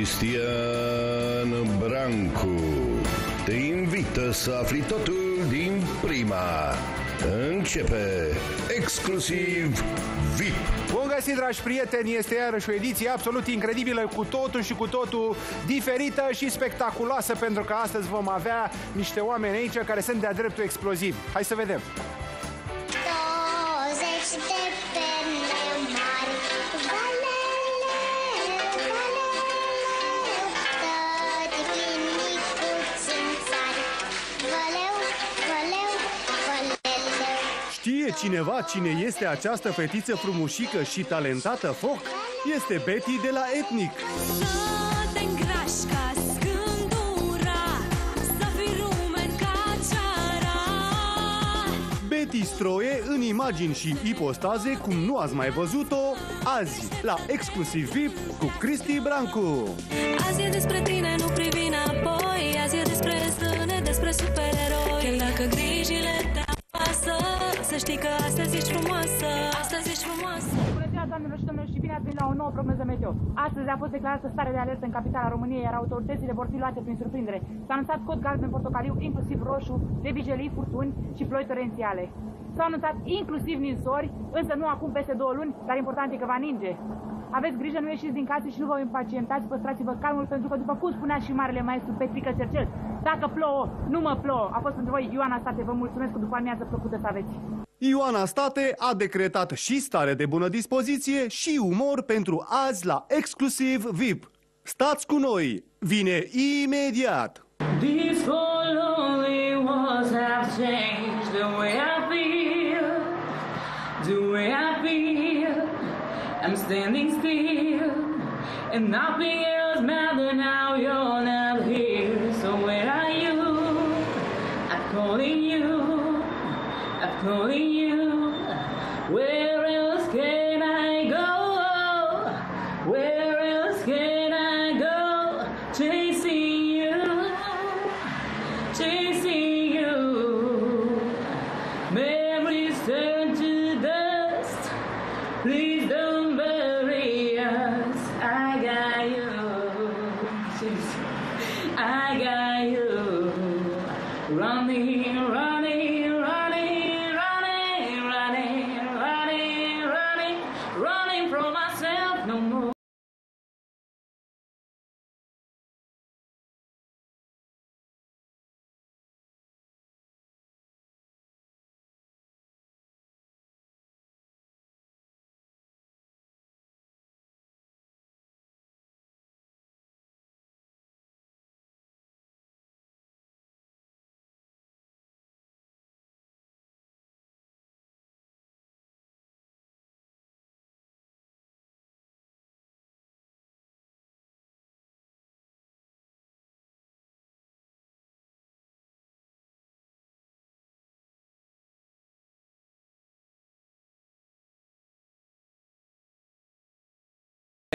Cristian Brancu te invită să afli totul din prima. Începe exclusiv VIP. Bun găsit, dragi prieteni! Este iarăși o ediție absolut incredibilă, cu totul și cu totul diferită și spectaculoasă, pentru că astăzi vom avea niște oameni aici care sunt de-a dreptul explozivi. Hai să vedem! Știe cineva cine este această fetiță frumușică și talentată foc? Este Betty de la Etnic. Să te îngrași ca scândura Să fii rumen ca ceara Betty stroie în imagini și ipostaze cum nu ați mai văzut-o azi la Exclusiv VIP cu Cristi Brancu. Azi e despre tine, nu privi înapoi Azi e despre stâne, despre supereroi Chiar dacă grijile te apasă Să știi că astăzi ești frumoasă Astăzi ești frumoasă Bună ziua, doamnelor și domnilor, și bine ați venit la o nouă prognoză meteo. Astăzi a fost declarată stare de alertă în capitala României, iar autoritățile vor fi luate prin surprindere. S-a anunțat cod galben portocaliu, inclusiv roșu, de vijelii, furtuni și ploi torențiale. S-au anunțat inclusiv ninsori, însă nu acum peste două luni, dar important e că va ninge. Aveți grijă, nu ieșiți din casă și nu vă impacientați, păstrați-vă calmul, pentru că, după cum spunea și marele maestru Petrică Cercel, dacă plouă, nu mă plouă. A fost pentru voi Ioana State, vă mulțumesc că după amiază plăcută să aveți. Ioana State a decretat și stare de bună dispoziție și umor pentru azi la Exclusiv VIP. Stați cu noi! Vine imediat! These four lonely walls have standing still, and nothing else matters now. You're not here, so where are you? I'm calling you, I'm calling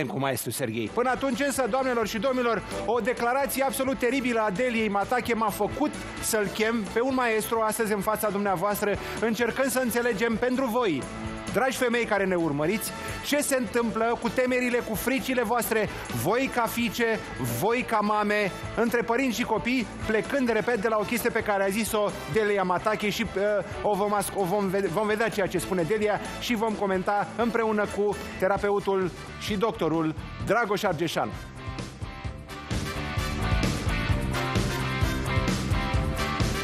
cu maestru Serghei. Până atunci însă, doamnelor și domnilor, o declarație absolut teribilă a Deliei Matache m-a făcut să-l chem pe un maestru astăzi în fața dumneavoastră, încercând să înțelegem pentru voi, dragi femei care ne urmăriți, ce se întâmplă cu temerile, cu fricile voastre, voi ca fiice, voi ca mame, între părinți și copii, plecând, repet, de la o chestie pe care a zis-o Delia Matache și uh, o, vom, as- o vom, vede- vom vedea ceea ce spune Delia și vom comenta împreună cu terapeutul și doctorul Dragoș Argeșan.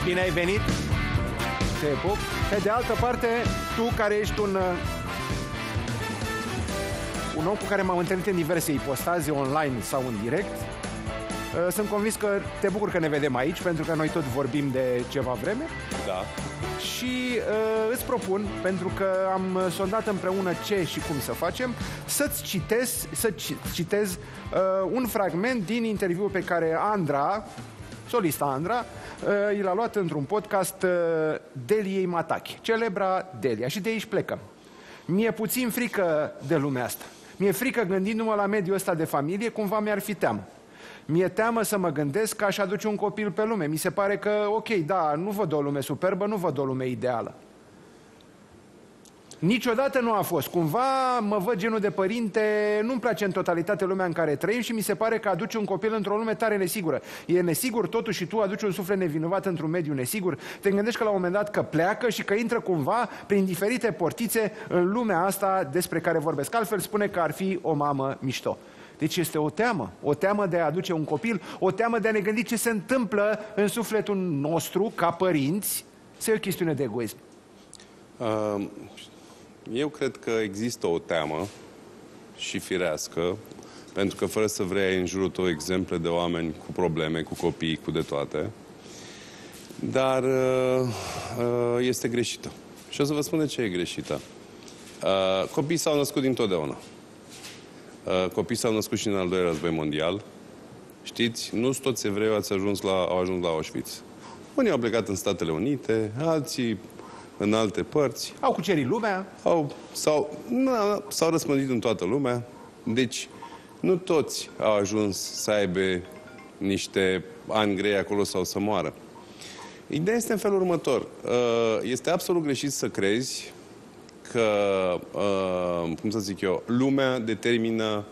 Bine ai venit! Te pup. Pe de altă parte, tu care ești un uh, un om cu care m-am întâlnit în diverse ipostaze online sau în direct. Uh, Sunt convins că te bucur că ne vedem aici, pentru că noi tot vorbim de ceva vreme. Da. Și uh, îți propun, pentru că am uh, sondat împreună ce și cum să facem, să-ți citez, să ci- citez uh, un fragment din interviul pe care Andra, solista Andra, uh, i l-a luat într-un podcast uh, Deliei Matache, celebra Delia. Și de aici plecăm. Mi-e puțin frică de lumea asta. Mi-e frică gândindu-mă la mediul ăsta de familie, cumva mi-ar fi teamă. Mi-e teamă să mă gândesc că aș aduce un copil pe lume. Mi se pare că, ok, da, nu văd o lume superbă, nu văd o lume ideală. Niciodată nu a fost. Cumva mă văd genul de părinte, nu-mi place în totalitate lumea în care trăim și mi se pare că aduce un copil într-o lume tare nesigură. E nesigur totuși și tu aduci un suflet nevinovat într-un mediu nesigur. Te gândești că la un moment dat că pleacă și că intră cumva prin diferite portițe în lumea asta despre care vorbesc. Altfel spune că ar fi o mamă mișto. Deci este o teamă, o teamă de a aduce un copil, o teamă de a ne gândi ce se întâmplă în sufletul nostru ca părinți, sau e o chestiune de egoism? Uh, Eu cred că există o teamă și firească, pentru că fără să vrei ai în jurul tău exemple de oameni cu probleme, cu copii, cu de toate, dar uh, uh, este greșită. Și o să vă spun de ce e greșită. Uh, Copiii s-au născut dintotdeauna. Uh, Copiii s-au născut și în al doilea război mondial. Știți, nu toți evrei ați ajuns la, au ajuns la Auschwitz. Unii au plecat în Statele Unite, alții în alte părți, Au cucerit lumea, au, s-au, na, s-au răspândit în toată lumea. Deci, nu toți au ajuns să aibă niște ani grei acolo sau să moară. Ideea este în felul următor. Uh, Este absolut greșit să crezi că, uh, cum să zic eu, lumea determină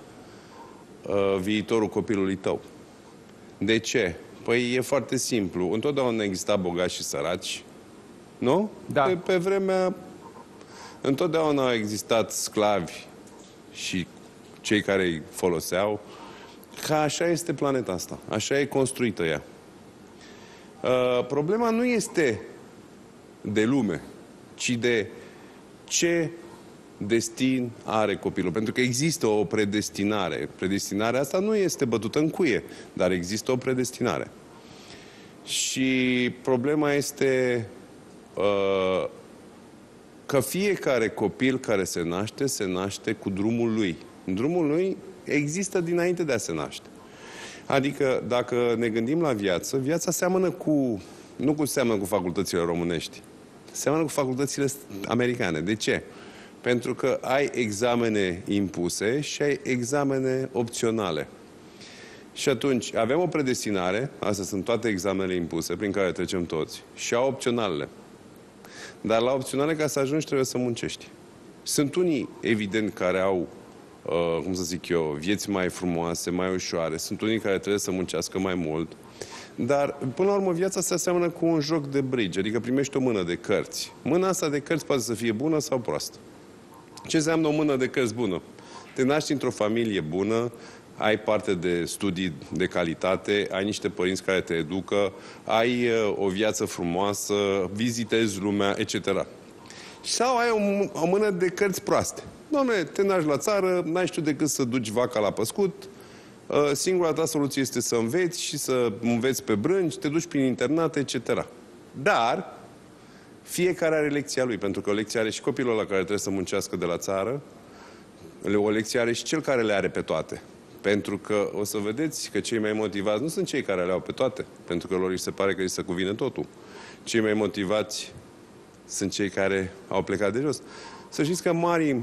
uh, viitorul copilului tău. De ce? Păi e foarte simplu. Întotdeauna exista bogați și săraci, nu? Da. Pe, pe vremea... Întotdeauna au existat sclavi și cei care îi foloseau. Ca așa este planeta asta. Așa e construită ea. Uh, problema nu este de lume, ci de ce destin are copilul. Pentru că există o predestinare. Predestinarea asta nu este bătută în cuie, dar există o predestinare. Și problema este uh, că fiecare copil care se naște, se naște cu drumul lui. Drumul lui există dinainte de a se naște. Adică, dacă ne gândim la viață, viața seamănă cu, nu cu seamănă cu facultățile românești, seamănă cu facultățile americane. De ce? Pentru că ai examene impuse și ai examene opționale. Și atunci, avem o predestinare, astea sunt toate examenele impuse prin care trecem toți, și au opționalele. Dar la opționale, ca să ajungi, trebuie să muncești. Sunt unii, evident, care au, uh, cum să zic eu, vieți mai frumoase, mai ușoare. Sunt unii care trebuie să muncească mai mult. Dar, până la urmă, viața se aseamănă cu un joc de bridge, adică primești o mână de cărți. Mâna asta de cărți poate să fie bună sau proastă. Ce înseamnă o mână de cărți bună? Te naști într-o familie bună, ai parte de studii de calitate, ai niște părinți care te educă, ai uh, o viață frumoasă, vizitezi lumea, etc. Sau ai o, o mână de cărți proaste. Doamne, te naști la țară, n-ai știu decât să duci vaca la păscut, uh, singura ta soluție este să înveți și să înveți pe brânci, te duci prin internat, etc. Dar fiecare are lecția lui, pentru că o lecție are și copilul ăla care trebuie să muncească de la țară, o lecție are și cel care le are pe toate. Pentru că o să vedeți că cei mai motivați nu sunt cei care le au pe toate, pentru că lor îi se pare că îi se cuvine totul. Cei mai motivați sunt cei care au plecat de jos. Să știți că mari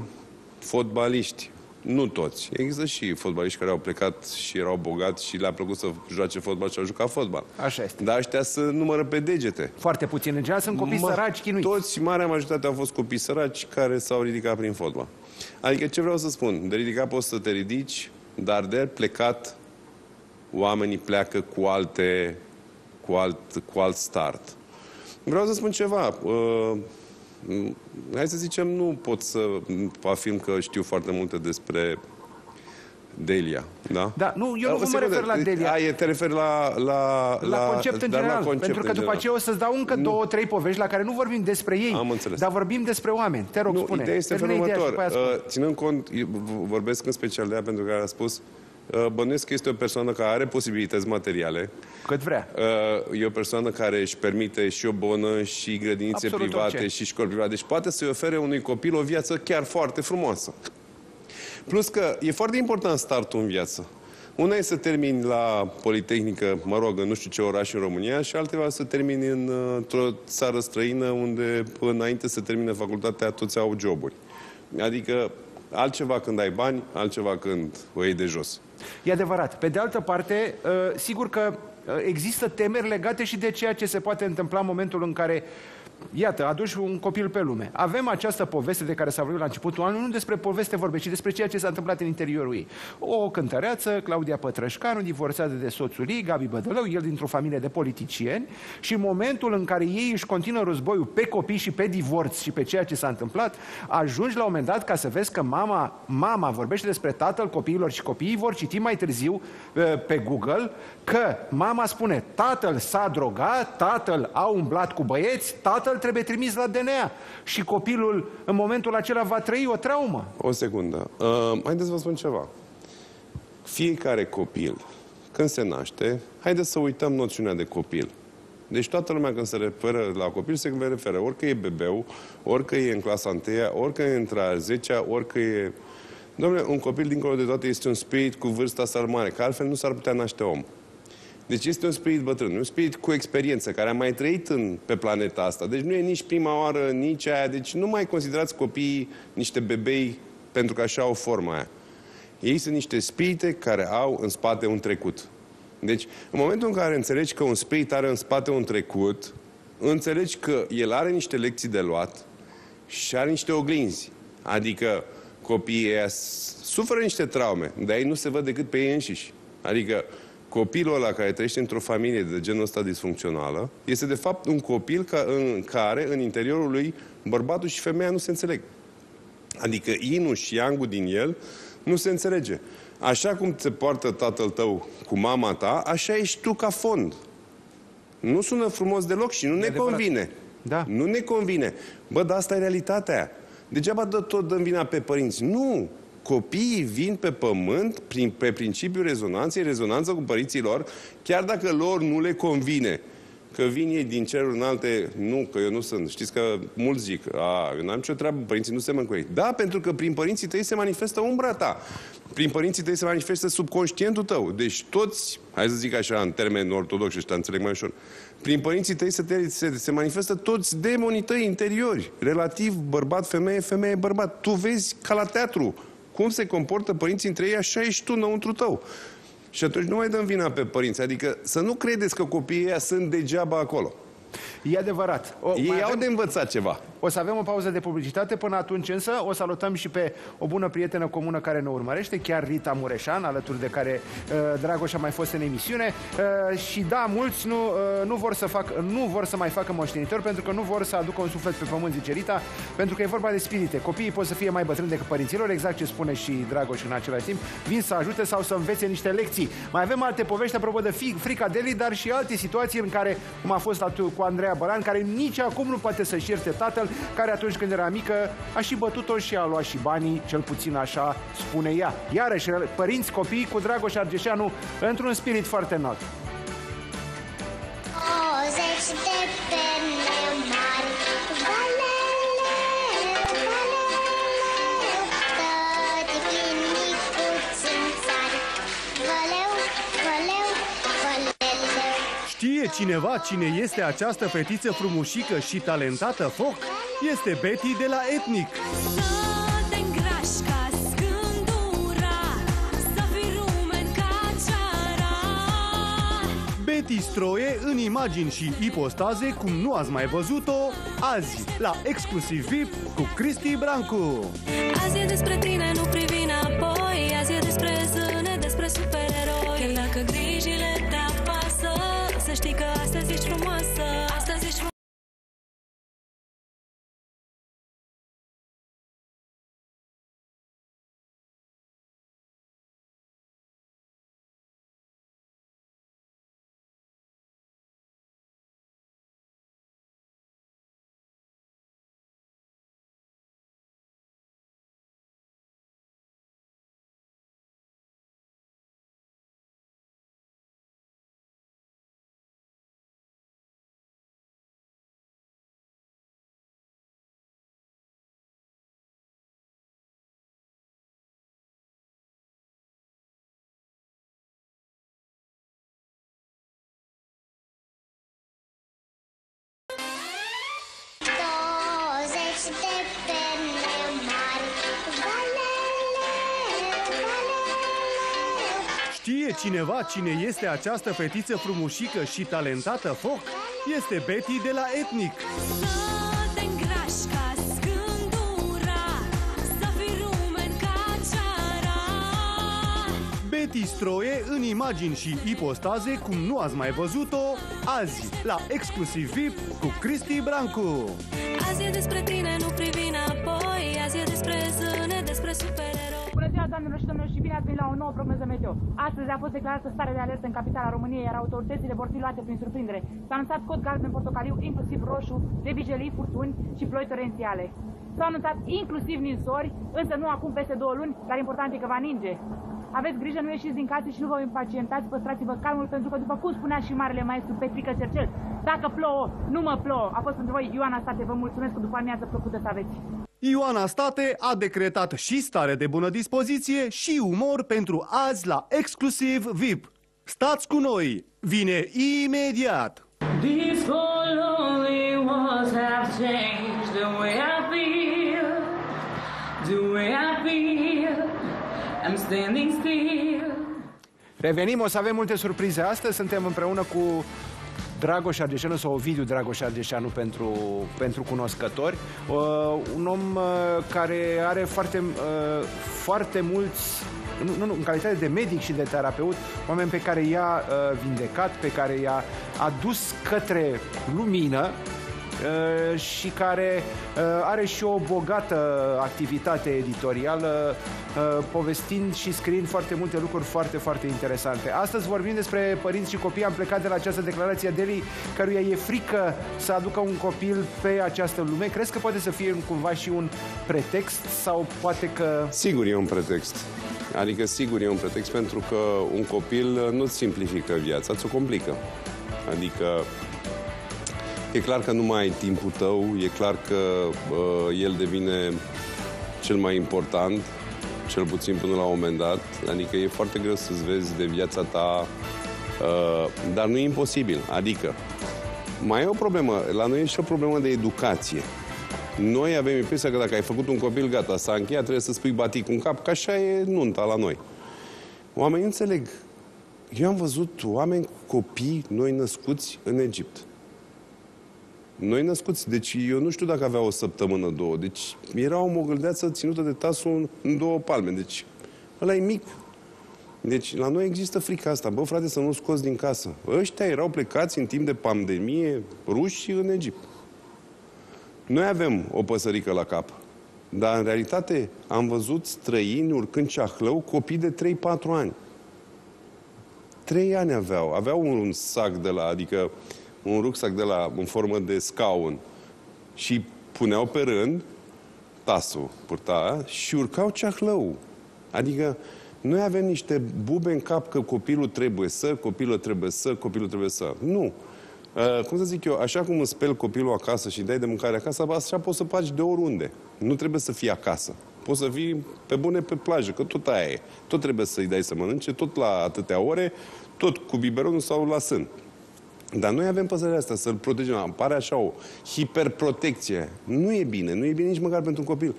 fotbaliști, nu toți, există și fotbaliști care au plecat și erau bogați și le-a plăcut să joace fotbal și au jucat fotbal. Așa este. Dar ăștia se numără pe degete. Foarte puțin. În general sunt copii Ma- săraci chinuiți. Toți, marea majoritate au fost copii săraci care s-au ridicat prin fotbal. Adică ce vreau să spun? De ridicat poți să te ridici, dar de plecat oamenii pleacă cu alte, cu alt, cu alt start. Vreau să spun ceva. Uh, hai să zicem, nu pot să afirm că știu foarte multe despre Delia, da? Da, nu, eu nu O mă secundă. refer la Delia. A, e, te referi la... La, La, concept în dar general, la concept pentru că în după general. aceea o să-ți dau încă două, trei povești la care nu vorbim despre ei, Am înțeles. dar vorbim despre oameni. Te rog, Nu, spune. ideea este în Termină felul ideea și următor. după aia spune. Uh, ținând cont, eu v- vorbesc în special de ea pentru că a spus, uh, bănuiesc că este o persoană care are posibilități materiale, Cât vrea. Uh, e o persoană care își permite și o bonă, și grădinițe Absolut private, orice. și școli private. Deci poate să-i ofere unui copil o viață chiar foarte frumoasă. Plus că e foarte important startul în viață. Una e să termini la Politehnică, mă rog, în nu știu ce oraș în România și alteva să termini în, uh, într-o țară străină unde înainte să termine facultatea toți au joburi. Adică altceva când ai bani, altceva când o iei de jos. E adevărat. Pe de altă parte, uh, sigur că uh, există temeri legate și de ceea ce se poate întâmpla în momentul în care iată, aduci un copil pe lume. Avem această poveste de care s-a vorbit la începutul anului, nu despre poveste vorbe, ci despre ceea ce s-a întâmplat în interiorul ei. O cântăreață, Claudia Pătrășcanu, divorțată de soțul ei, Gabi Bădălău, el dintr-o familie de politicieni și în momentul în care ei își continuă războiul pe copii și pe divorț și pe ceea ce s-a întâmplat, ajungi la un moment dat ca să vezi că mama, mama vorbește despre tatăl copiilor și copiii vor citi mai târziu uh, pe Google că mama spune tatăl s-a drogat, tatăl a umblat cu băieți, tatăl trebuie trimis la DNA și copilul în momentul acela va trăi o traumă. O secundă. Uh, haideți să vă spun ceva. Fiecare copil, când se naște, haideți să uităm noțiunea de copil. Deci toată lumea când se referă la copil se referă orică e bebeu, orică e în clasa 1, orică e între a 10 orică e... Domnule, un copil dincolo de toate este un spirit cu vârsta sa mare, că altfel nu s-ar putea naște om. Deci este un spirit bătrân, un spirit cu experiență, care a mai trăit în, pe planeta asta. Deci nu e nici prima oară, nici aia. Deci nu mai considerați copiii niște bebei pentru că așa au forma aia. Ei sunt niște spirite care au în spate un trecut. Deci, în momentul în care înțelegi că un spirit are în spate un trecut, înțelegi că el are niște lecții de luat și are niște oglinzi. Adică copiii ăia suferă niște traume, dar ei nu se văd decât pe ei înșiși. Adică copilul ăla care trăiește într-o familie de genul ăsta disfuncțională este de fapt un copil ca, în care, în interiorul lui, bărbatul și femeia nu se înțeleg. Adică inul și yangul din el nu se înțelege. Așa cum se poartă tatăl tău cu mama ta, așa ești tu ca fond. Nu sună frumos deloc și nu ne adevărat. convine. Da. Nu ne convine. Bă, dar asta e realitatea. Degeaba dă tot dăm vina pe părinți. Nu! Copiii vin pe pământ prin, pe principiul rezonanței, rezonanță cu părinții lor, chiar dacă lor nu le convine. Că vin ei din ceruri înalte, nu, că eu nu sunt. Știți că mulți zic, a, eu n-am nicio treabă, părinții nu se cu ei. Da, pentru că prin părinții tăi se manifestă umbra ta. Prin părinții tăi se manifestă subconștientul tău. Deci toți, hai să zic așa, în termeni ortodoxi, ăștia înțeleg mai ușor, prin părinții tăi se, te, se, se manifestă toți demonii tăi interiori, relativ bărbat, femeie, femeie, bărbat. Tu vezi ca la teatru cum se comportă părinții între ei, așa ești tu înăuntru tău. Și atunci nu mai dăm vina pe părinți. Adică să nu credeți că copiii ăia sunt degeaba acolo. E adevărat. O, Ei mai au avem- de învățat ceva. O să avem o pauză de publicitate, până atunci însă o salutăm și pe o bună prietenă comună care ne urmărește, chiar Rita Mureșan, alături de care uh, Dragoș a mai fost în emisiune. Uh, și da, mulți nu, uh, nu, vor să fac, nu vor să mai facă moștenitori pentru că nu vor să aducă un suflet pe pământ, zice Rita, pentru că e vorba de spirite. Copiii pot să fie mai bătrâni decât părinților, exact ce spune și Dragoș în același timp, vin să ajute sau să învețe niște lecții. Mai avem alte povești apropo de fi, frica Deli, dar și alte situații în care, cum a fost atu- cu Andreea Bălan, care nici acum nu poate să-și ierte tatăl, care atunci când era mică a și bătut-o și a luat și banii, cel puțin așa spune ea. Iarăși, părinți, copii cu Dragoș Argeșanu într-un spirit foarte înalt. 20 de perne mari Valele, valele Tăti clinicuț în țară Valeu, valeu, valeleu Știe cineva cine este această fetiță frumușică și talentată foc? Este Betty de la Etnic. Să te îngrași ca scândura Să fii rumen ca ceara Betty Stroie în imagini și ipostaze cum nu ați mai văzut-o azi la Exclusiv VIP cu Cristi Brancu. Azi e despre tine, nu privi înapoi Azi e despre zâne, despre supereroi Chiar dacă grijile te apasă Să știi că Știe cineva cine este această fetiță frumușică și talentată foc? Este Betty de la Etnic. Să te îngrași ca scândura Să fii rumen ca ceara Betty Stroie în imagini și ipostaze cum nu ați mai văzut-o azi la exclusiv VIP cu Cristi Brancu. Azi e despre tine, nu privi doamnelor și domnilor, și bine ați venit la o nouă prognoză meteo. Astăzi a fost declarată stare de alertă în capitala României, iar autoritățile vor fi luate prin surprindere. S-a anunțat cod galben portocaliu, inclusiv roșu, de vijelii, furtuni și ploi torențiale. S-au anunțat inclusiv ninsori, însă nu acum peste două luni, dar important e că va ninge. Aveți grijă, nu ieșiți din casă și nu vă impacientați, păstrați-vă calmul, pentru că, după cum spunea și marele maestru Petrică Cercel, dacă plouă, nu mă plouă. A fost pentru voi Ioana State, vă mulțumesc că după amiază plăcută să aveți. Ioana State a decretat și stare de bună dispoziție și umor pentru azi la exclusiv VIP. Stați cu noi! Vine imediat! These four lonely walls have changed the way I feel, the way I feel. I'm standing still. Revenim, o să avem multe surprize astăzi. Suntem împreună cu Dragoș Ardeșanu sau Ovidiu Dragoș Ardeșanu pentru, pentru cunoscători. Uh, un om uh, care are foarte, uh, foarte mulți, nu, nu, nu, în calitate de medic și de terapeut, oameni pe care i-a uh, vindecat, pe care i-a adus către lumină, Uh, și care uh, are și o bogată activitate editorială, uh, povestind și scriind foarte multe lucruri foarte, foarte interesante. Astăzi vorbim despre părinți și copii. Am plecat de la această declarație a Deli, căruia e frică să aducă un copil pe această lume. Crezi că poate să fie cumva și un pretext sau poate că... Sigur e un pretext. Adică sigur e un pretext pentru că un copil nu-ți simplifică viața, ți-o complică. Adică e clar că nu mai ai timpul tău, e clar că uh, el devine cel mai important, cel puțin până la un moment dat. Adică e foarte greu să-ți vezi de viața ta, uh, dar nu e imposibil. Adică mai e o problemă, la noi e și o problemă de educație. Noi avem impresia că dacă ai făcut un copil, gata, s-a încheiat, trebuie să spui batic în cap, că așa e nunta la noi. Oamenii înțeleg. Eu am văzut oameni, copii, noi născuți în Egipt. Noi născuți, deci eu nu știu dacă avea o săptămână, două. Deci era o mogâldeață ținută de tasul în, în două palme. Deci ăla e mic. Deci la noi există frica asta. Bă, frate, să nu scoți din casă. Ăștia erau plecați în timp de pandemie ruși în Egipt. Noi avem o păsărică la cap. Dar în realitate am văzut străini urcând ceahlău copii de 3-4 ani. Trei ani aveau. Aveau un sac de la, adică un rucsac de la, în formă de scaun. Și puneau pe rând tasul, purta, și urcau ceahlău. Adică noi avem niște bube în cap că copilul trebuie să, copilul trebuie să, copilul trebuie să. Nu. Uh, cum să zic eu, așa cum îți speli copilul acasă și dai de mâncare acasă, așa poți să faci de oriunde. Nu trebuie să fii acasă. Poți să fii pe bune pe plajă, că tot aia e. Tot trebuie să-i dai să mănânce, tot la atâtea ore, tot cu biberonul sau la sân. Dar noi avem păsările astea, să-l protejăm. Pare așa o hiperprotecție. Nu e bine, nu e bine nici măcar pentru un copil.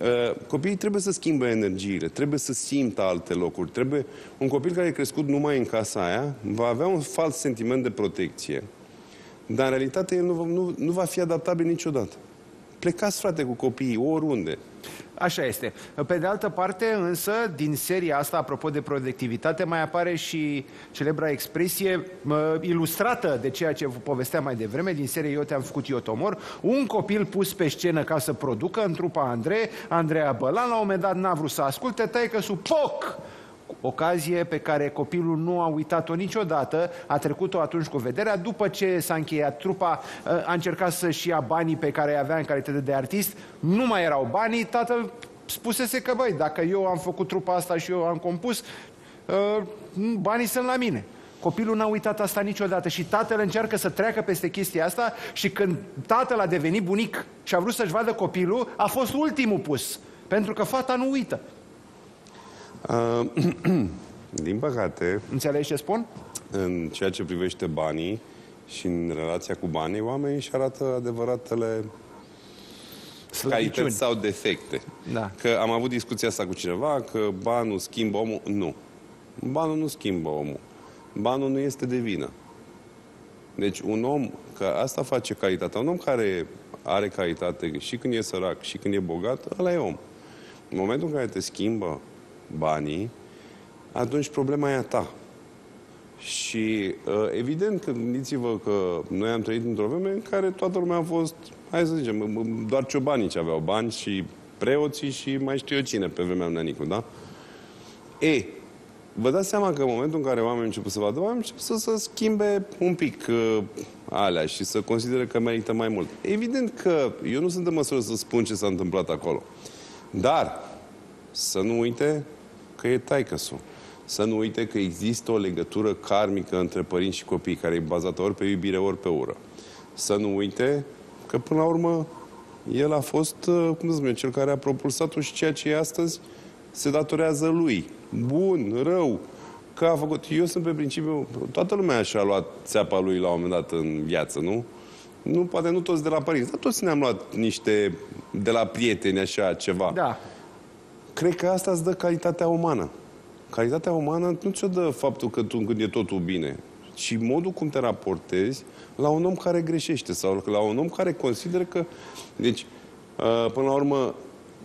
Uh, copiii trebuie să schimbe energiile, trebuie să simtă alte locuri. Trebuie... Un copil care e crescut numai în casa aia va avea un fals sentiment de protecție. Dar în realitate el nu, va- nu, nu va fi adaptabil niciodată. Plecați, frate, cu copiii, oriunde. Așa este. Pe de altă parte, însă, din seria asta, apropo de productivitate, mai apare și celebra expresie mă, ilustrată de ceea ce vă povesteam mai devreme, din serie Eu te-am făcut, eu tomor, un copil pus pe scenă ca să producă în trupa Andrei, Andreea Bălan, la un moment dat n-a vrut să asculte, tăică sub poc! Ocazie pe care copilul nu a uitat-o niciodată, a trecut-o atunci cu vederea, după ce s-a încheiat trupa, a încercat să-și ia banii pe care îi avea în calitate de artist, nu mai erau banii, tatăl spusese că, băi, dacă eu am făcut trupa asta și eu am compus, uh, banii sunt la mine. Copilul n-a uitat asta niciodată și tatăl încearcă să treacă peste chestia asta și când tatăl a devenit bunic și a vrut să-și vadă copilul, a fost ultimul pus. Pentru că fata nu uită. Uh, din păcate, Înțelegi ce spun? în ceea ce privește banii și în relația cu banii, oamenii își arată adevăratele Slăbiciuni. calități sau defecte. Da. Că am avut discuția asta cu cineva, că banul schimbă omul. Nu. Banul nu schimbă omul. Banul nu este de vină. Deci un om, că asta face calitatea, un om care are calitate și când e sărac și când e bogat, ăla e om. În momentul în care te schimbă banii, atunci problema e a ta. Și uh, evident că gândiți-vă că noi am trăit într-o vreme în care toată lumea a fost, hai să zicem, m- m- doar ciobanii ce aveau bani și preoții și mai știu eu cine pe vremea lui Nenicu, da? E, vă dați seama că în momentul în care oamenii încep să vadă, oamenii încep să se schimbe un pic uh, alea și să considere că merită mai mult. Evident că eu nu sunt în măsură să spun ce s-a întâmplat acolo. Dar să nu uite că e taicăsul. Să nu uite că există o legătură karmică între părinți și copii, care e bazată ori pe iubire, ori pe ură. Să nu uite că, până la urmă, el a fost, uh, cum să spun eu, cel care a propulsat-o și ceea ce e astăzi se datorează lui. Bun, rău, că a făcut. Eu sunt pe principiu, toată lumea și-a luat țeapa lui la un moment dat în viață, nu? Nu, poate nu toți de la părinți, dar toți ne-am luat niște de la prieteni, așa, ceva. Da. Cred că asta îți dă calitatea umană. Calitatea umană nu ți-o dă faptul că tu când e totul bine, ci modul cum te raportezi la un om care greșește sau la un om care consideră că... Deci, uh, până la urmă,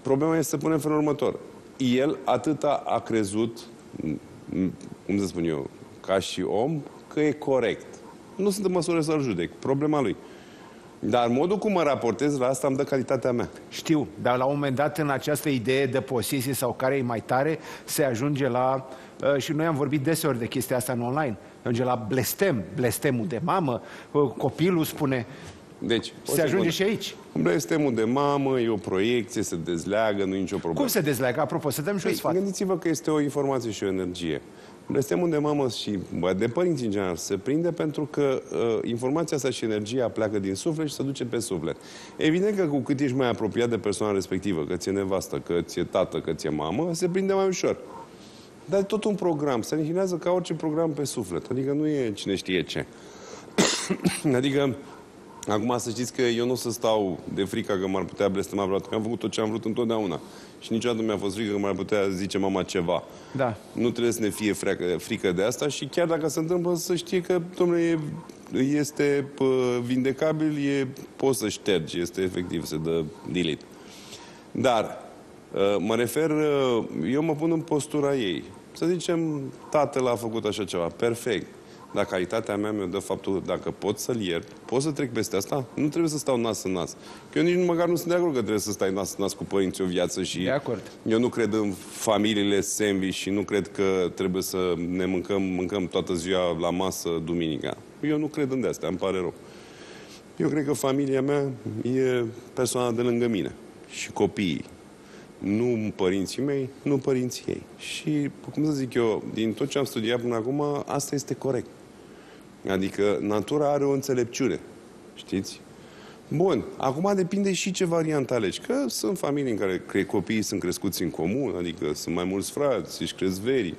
problema este să punem în felul următor. El atâta a crezut, m- m- cum să spun eu, ca și om, că e corect. Nu sunt în măsură să-l judec. Problema lui. Dar modul cum mă raportez la asta îmi dă calitatea mea. Știu, dar la un moment dat în această idee de posesie sau care e mai tare, se ajunge la, uh, și noi am vorbit deseori de chestia asta în online, ajunge la blestem, blestemul de mamă, uh, copilul spune, Deci, o se ajunge secundă. și aici. Blestemul de mamă, e o proiecție, se dezleagă, nu e nicio problemă. Cum se dezleagă? Apropo, să dăm și un Păi, sfat. gândiți-vă că este o informație și o energie. Blestemul de mamă și bă, de părinți în general se prinde pentru că uh, informația asta și energia pleacă din suflet și se duce pe suflet. Evident că cu cât ești mai apropiat de persoana respectivă, că ți-e nevastă, că ți-e tată, că ți-e mamă, se prinde mai ușor. Dar e tot un program. Se anihilează ca orice program pe suflet. Adică nu e cine știe ce. adică, acum să știți că eu nu o să stau de frică că m-ar putea blestema vreodată, că am făcut tot ce am vrut întotdeauna. Și niciodată nu mi-a fost frică că m-ar putea zice mama ceva. Da. Nu trebuie să ne fie freacă, frică de asta și chiar dacă se întâmplă să știe că, domnule, e, este pă, vindecabil, e, poți să ștergi, este efectiv, se dă delete. Dar, uh, mă refer, uh, eu mă pun în postura ei. Să zicem, tatăl a făcut așa ceva, perfect. Dar calitatea mea mi-o dă faptul, dacă pot să-l iert, pot să trec peste asta, nu trebuie să stau nas în nas. Că eu nici măcar nu sunt de acord că trebuie să stai nas în nas cu părinții o viață și... De acord. Eu nu cred în familiile sandwich și nu cred că trebuie să ne mâncăm, mâncăm toată ziua la masă duminica. Eu nu cred în de astea, îmi pare rău. Eu cred că familia mea e persoana de lângă mine și copiii. Nu părinții mei, nu părinții ei. Și, cum să zic eu, din tot ce am studiat până acum, asta este corect. Adică natura are o înțelepciune. Știți? Bun, acum depinde și ce variantă alegi. Că sunt familii în care cre- copiii sunt crescuți în comun, adică sunt mai mulți frați, își cresc verii.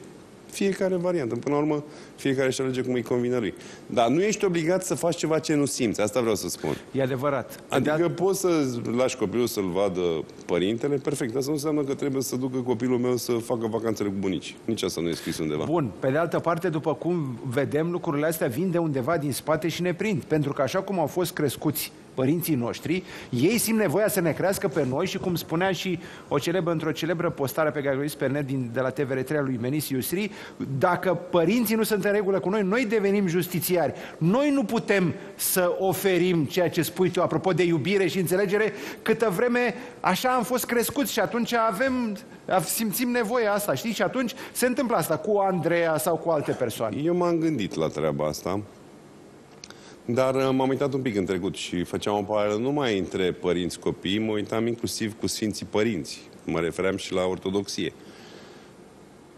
Fiecare variantă. Până la urmă, fiecare își alege cum îi convine lui. Dar nu ești obligat să faci ceva ce nu simți. Asta vreau să spun. E adevărat. Adică poți să lași copilul să-l vadă părintele, perfect. Asta nu înseamnă că trebuie să ducă copilul meu să facă vacanțele cu bunici. Nici asta nu e scris undeva. Bun, pe de altă parte, după cum vedem, lucrurile astea vin de undeva din spate și ne prind. Pentru că așa cum au fost crescuți părinții noștri, ei simt nevoia să ne crească pe noi și cum spunea și o celebră, într-o celebră postare pe care o pe net din, de la TVR3 a lui Menis Iusri, dacă părinții nu sunt în regulă cu noi, noi devenim justițiari. Noi nu putem să oferim ceea ce spui tu, apropo de iubire și înțelegere, câtă vreme așa am fost crescuți și atunci avem, simțim nevoia asta, știi? Și atunci se întâmplă asta cu Andreea sau cu alte persoane. Eu m-am gândit la treaba asta, dar uh, m-am uitat un pic în trecut și făceam o paralelă numai între părinți copii, mă uitam inclusiv cu Sfinții Părinți. Mă refeream și la ortodoxie.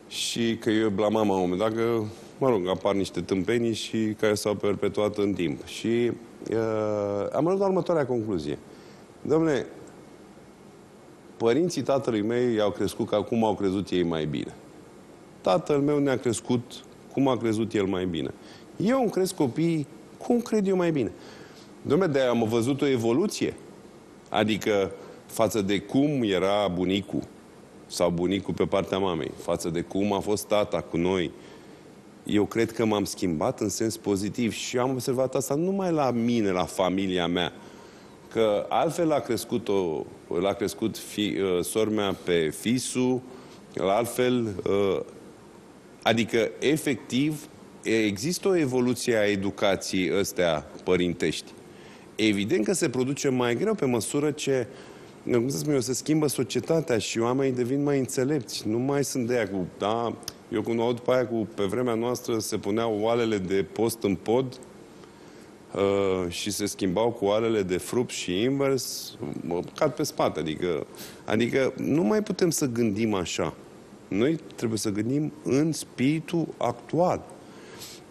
Și că eu blamam la un moment dat că, mă rog, apar niște tâmpenii și care s-au perpetuat în timp. Și uh, am luat la următoarea concluzie. Domnule, părinții tatălui meu i-au crescut ca cum au crezut ei mai bine. Tatăl meu ne-a crescut cum a crezut el mai bine. Eu îmi cresc copiii cum cred eu mai bine. Dom'le, de am văzut o evoluție. Adică față de cum era bunicul sau bunicul pe partea mamei, față de cum a fost tata cu noi, eu cred că m-am schimbat în sens pozitiv și am observat asta nu numai la mine, la familia mea, că altfel a crescut, o, l-a crescut fi, uh, sor mea pe fisu, altfel, uh, adică efectiv există o evoluție a educației ăstea părintești. Evident că se produce mai greu pe măsură ce cum să spun eu, se schimbă societatea și oamenii devin mai înțelepți. Nu mai sunt de aia cu, da, eu când aud după aia cu, pe vremea noastră se puneau oalele de post în pod uh, și se schimbau cu oalele de frup și invers, mă cad pe spate. Adică, adică nu mai putem să gândim așa. Noi trebuie să gândim în spiritul actual.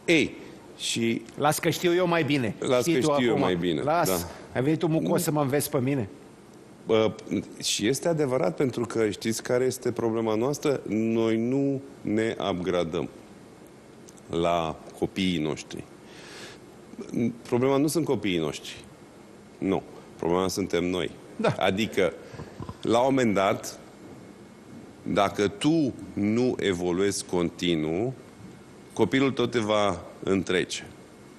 Ei, și Las că știu eu mai bine. Las Știi că tu știu eu acum. mai bine, Las. da. Ai venit tu mucos să mă înveți pe mine? Bă, și este adevărat pentru că știți care este problema noastră? Noi nu ne upgradăm la copiii noștri. Problema nu sunt copiii noștri. Nu. Problema suntem noi. Da. Adică, la un moment dat, dacă tu nu evoluezi continuu, copilul tot te va întrece.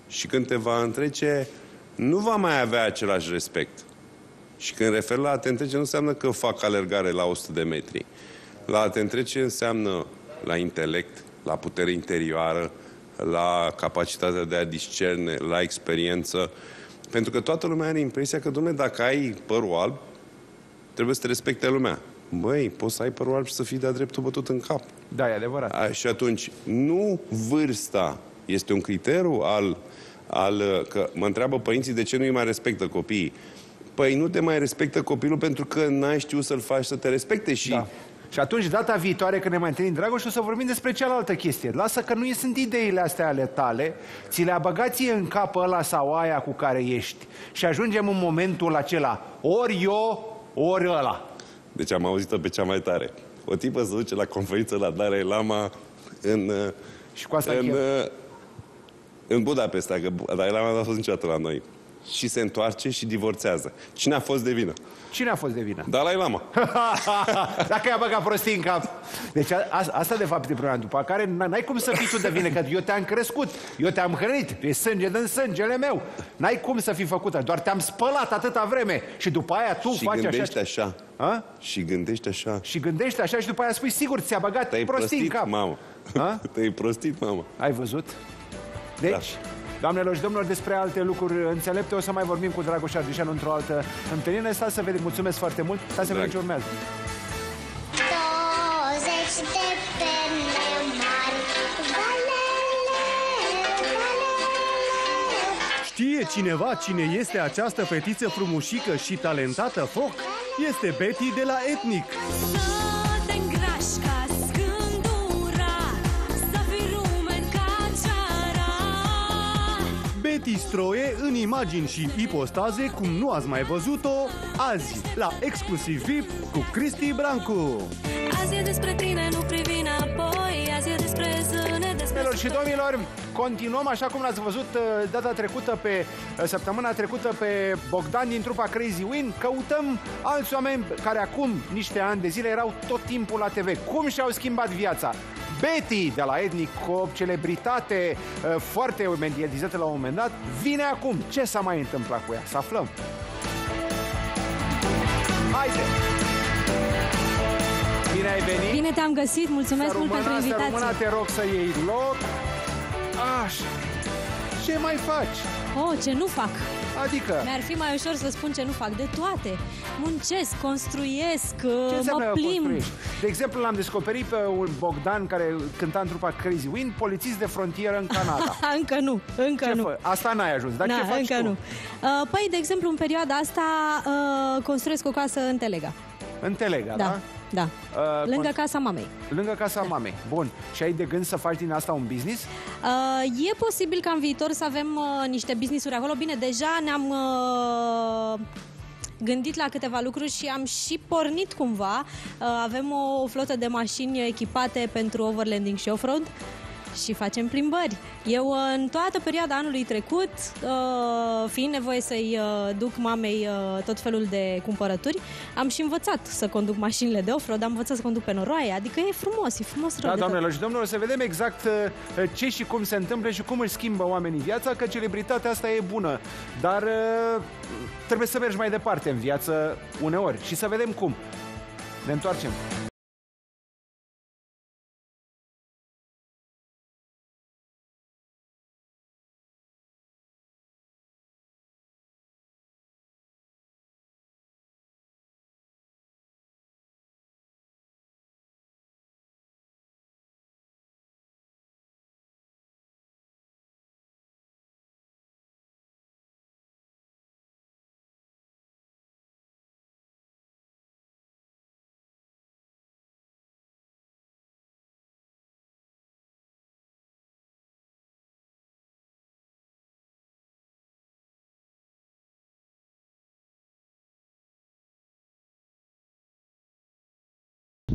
Și când te va întrece, nu va mai avea același respect. Și când refer la a te întrece, nu înseamnă că fac alergare la 100 de metri. La a te întrece înseamnă la intelect, la putere interioară, la capacitatea de a discerne, la experiență. Pentru că toată lumea are impresia că, domnule, dacă ai părul alb, trebuie să te respecte lumea. Băi, poți să ai părul alb și să fii de-a dreptul bătut în cap. Da, e adevărat. A, și atunci, nu vârsta este un criteriu al, al... Că mă întreabă părinții de ce nu îi mai respectă copiii. Păi nu te mai respectă copilul pentru că n-ai știut să-l faci să te respecte și... Da. Și atunci, data viitoare, când ne mai întâlnim, Dragoș, o să vorbim despre cealaltă chestie. Lasă că nu sunt ideile astea ale tale, ți le-a băgat ție în cap ăla sau aia cu care ești. Și ajungem în momentul acela, ori eu, ori ăla. Deci am auzit-o pe cea mai tare. O tipă se duce la conferință la Dalai Lama în... uh, Și cu asta în, încheiem. uh, în Budapesta, că Dalai Lama nu a fost niciodată la noi. Și se întoarce și divorțează. Cine a fost de vină? Cine a fost de vină? Dalai Lama. Dacă i-a băgat prostii în cap. Deci a, a, asta de fapt e problema. După care n- n-ai cum să fii tu de vină, că eu te-am crescut, eu te-am hrănit, tu e sânge din sângele meu. N-ai cum să fii făcută, doar te-am spălat atâta vreme și după aia tu și faci gândești așa. așa. A? Și gândești așa. Și gândești așa și după aia spui, sigur, ți-a băgat Te-ai prostii în prostit, cap. mamă. A? Te-ai prostit, mamă. Ai văzut? Deci, Da. Doamnelor și domnilor, despre alte lucruri înțelepte o să mai vorbim cu Dragoș Ardișan într-o altă întâlnire. Stați să vedem, mulțumesc foarte mult. Stați să vedem Drag. ce urmează. 20 de perne mari Valele, valele Știe cineva cine este această fetiță frumușică și talentată foc? Este Betty de la Etnic. Să Betty Stroie în imagini și ipostaze cum nu ați mai văzut-o azi la Exclusiv VIP cu Cristi Brancu. Azi e despre tine, nu privi înapoi Azi e despre zâne, despre Doamnelor și domnilor, continuăm așa cum l-ați văzut uh, data trecută pe uh, săptămâna trecută pe Bogdan din trupa Crazy Win. Căutăm alți oameni care acum niște ani de zile erau tot timpul la TV. Cum și-au schimbat viața? Betty de la Etnic, o celebritate uh, foarte mediatizată la un moment dat, vine acum. Ce s-a mai întâmplat cu ea? Să aflăm. Haide! Bine ai venit! Bine te-am găsit, mulțumesc mult pentru Sărumâna, invitație. sărumâna, te rog să iei loc. Așa. Ce mai faci? Oh, ce nu fac? Adică, Mi-ar fi mai ușor să spun ce nu fac. De toate. Muncesc, construiesc, ce mă înseamnă plimb. construiești? De exemplu, l-am descoperit pe un Bogdan care cânta în trupa Crazy Wind, polițist de frontieră în Canada. încă nu, încă Ce nu. fă? Asta n-ai ajuns, dar Na, ce faci încă tu? nu. Uh, păi, de exemplu, în perioada asta uh, construiesc o casă în Telega. În Telega, da? Da, da. Uh, Lângă con- casa mamei. Lângă casa mamei. Bun. Și ai de gând să faci din asta un business? Uh, e posibil ca în viitor să avem uh, niște business-uri acolo. Bine, deja ne-am uh, gândit la câteva lucruri și am și pornit cumva. Uh, avem o flotă de mașini echipate pentru overlanding și off-road și facem plimbări. Eu în toată perioada anului trecut, uh, fiind nevoie să-i uh, duc mamei uh, tot felul de cumpărături, am și învățat să conduc mașinile de off-road, am învățat să conduc pe noroaie, adică e frumos, e frumos rău Da, de tot. doamnelor și domnilor, să vedem exact uh, ce și cum se întâmplă și cum își schimbă oamenii viața, că celebritatea asta e bună. Dar uh, trebuie să mergi mai departe în viață uneori și să vedem cum. Ne întoarcem.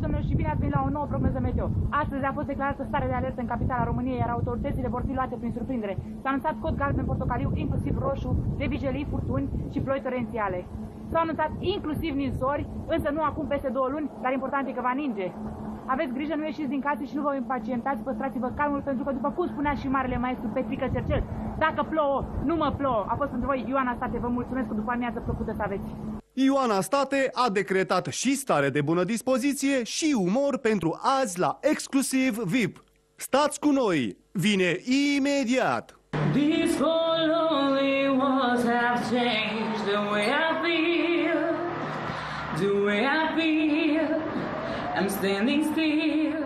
Domnilor și bine ați venit la o nouă prognoză meteo. Astăzi a fost declarată stare de alertă în capitala României, iar autoritățile vor fi luate prin surprindere. S-a anunțat cod galben portocaliu, inclusiv roșu, de vijelii, furtuni și ploi torențiale. S-au anunțat inclusiv ninsori, însă nu acum peste două luni, dar important e că va ninge. Aveți grijă, nu ieșiți din casă și nu vă impacientați, păstrați-vă calmul, pentru că, după cum spunea și marele maestru Petrică Cercel, dacă plouă, nu mă plouă. A fost pentru voi Ioana State, vă mulțumesc că după amiază plăcută să aveți. Ioana State a decretat și stare de bună dispoziție și umor pentru azi la exclusiv VIP. Stați cu noi! Vine imediat! These four lonely walls have changed the way I feel, the way I feel. I'm standing still.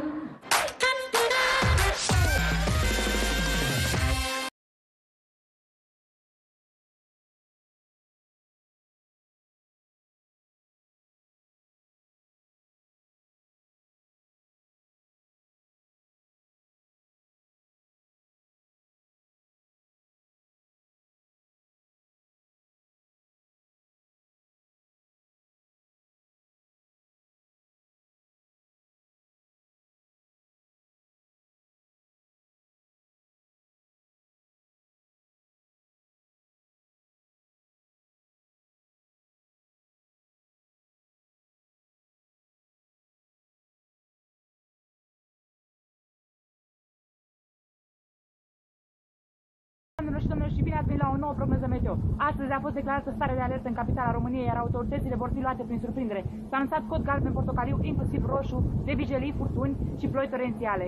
O nouă prognoză meteo. Astăzi a fost declarată stare de alertă în capitala României, iar autoritățile vor fi luate prin surprindere. S-a anunțat cod galben portocaliu, inclusiv roșu, de vijelii, furtuni și ploi torențiale.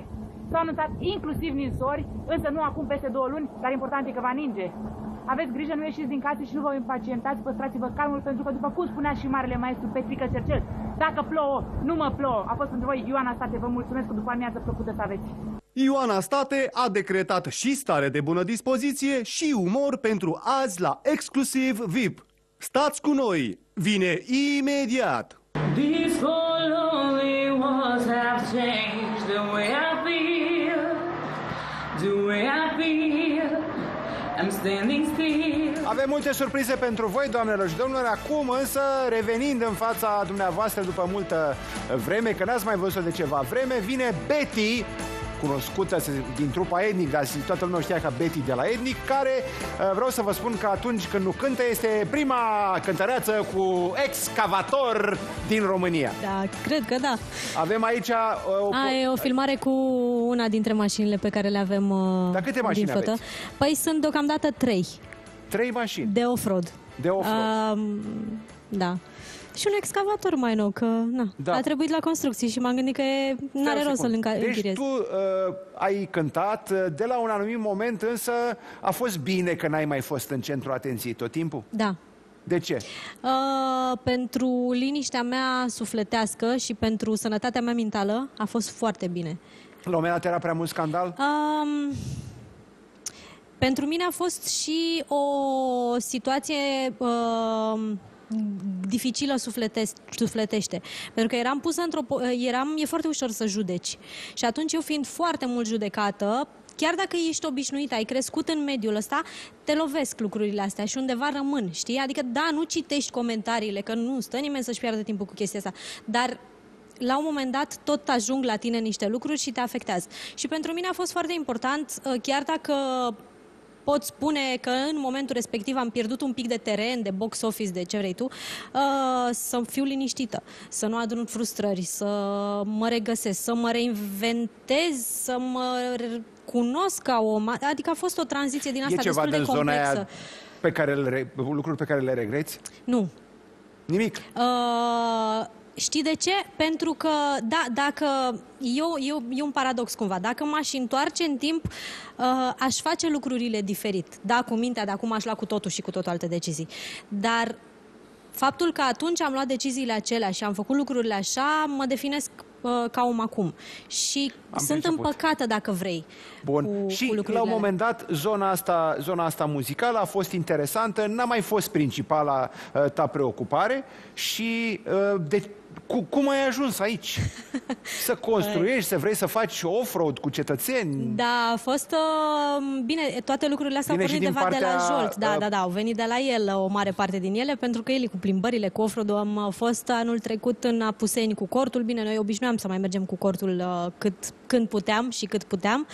S-au anunțat inclusiv ninsori, însă nu acum peste două luni, dar important e că va ninge. Aveți grijă, nu ieșiți din casă și nu vă impacientați, păstrați-vă calmul, pentru că, după cum spunea și marele maestru Petrică Cercel, dacă plouă, nu mă plouă. A fost pentru voi Ioana State, vă mulțumesc că după amiază plăcută să aveți. Ioana State a decretat și stare de bună dispoziție și umor pentru azi la exclusiv VIP. Stați cu noi! Vine imediat! These four lonely walls have changed the way I feel, the way I feel. I'm standing still. Avem multe surprize pentru voi, doamnelor și domnilor. Acum însă, revenind în fața dumneavoastră după multă vreme, că n-ați mai văzut de ceva vreme, vine Betty, cunoscută din trupa Etnic, dar toată lumea o știa ca Betty de la Etnic, care uh, vreau să vă spun că atunci când nu cântă este prima cântăreață cu excavator din România. Da, cred că da. Avem aici uh, o... A, e o filmare cu una dintre mașinile pe care le avem uh, Dar câte mașini din foto. aveți? Păi sunt deocamdată trei trei mașini de off-road. de off-road. Um, da. Și un excavator mai nou, că na, Da. a trebuit la construcții și m-am gândit că e, Stai n-are o rost să-l secundă. înca- Deci închiriez. tu uh, ai cântat, uh, de la un anumit moment însă a fost bine că n-ai mai fost în centrul atenției tot timpul? Da. De ce? Uh, pentru liniștea mea sufletească și pentru sănătatea mea mentală a fost foarte bine. La un moment dat era prea mult scandal? Um, pentru mine a fost și o situație um, dificilă sufletesc, sufletește. Pentru că eram pusă într-o... po- Eram, e foarte ușor să judeci. Și atunci eu fiind foarte mult judecată, chiar dacă ești obișnuit, ai crescut în mediul ăsta, te lovesc lucrurile astea și undeva rămân, știi? Adică, da, nu citești comentariile, că nu stă nimeni să-și piardă timpul cu chestia asta, dar la un moment dat tot ajung la tine niște lucruri și te afectează. Și pentru mine a fost foarte important, uh, chiar dacă pot spune că în momentul respectiv am pierdut un pic de teren, de box office, de ce vrei tu, uh, să fiu liniștită, să nu adun frustrări, să mă regăsesc, să mă reinventez, să mă r- cunosc ca om. Adică a fost o tranziție din E asta ceva destul de din zona complexă. aia pe care le, re- lucruri pe care le regreți? Nu, Nimic. Uh, știi de ce? Pentru că, da, dacă... Eu, eu, e un paradox cumva. Dacă m-aș întoarce în timp, uh, aș face lucrurile diferit. Da, cu mintea, de acum aș lua cu totul și cu totul alte decizii. Dar faptul că atunci am luat deciziile acelea și am făcut lucrurile așa, mă definesc uh, ca om acum. Și Am sunt priceput. împăcată dacă vrei. Bun. Cu, și cu la lucrurile un alea. moment dat, zona asta, zona asta muzicală a fost interesantă, n-a mai fost principala uh, ta preocupare și uh, de, cu, cum ai ajuns aici? să construiești, să vrei să faci off-road cu cetățeni? Da, a fost... Uh, bine, toate lucrurile astea Vine au și pornit de, din fapt de la partea, Jolt. Da, uh, da, da, au venit de la el o mare parte din ele, pentru că el cu plimbările, cu off am uh, fost anul trecut în Apuseni cu cortul. Bine, noi obișnuiam să mai mergem cu cortul uh, cât, când puteam și cât puteam.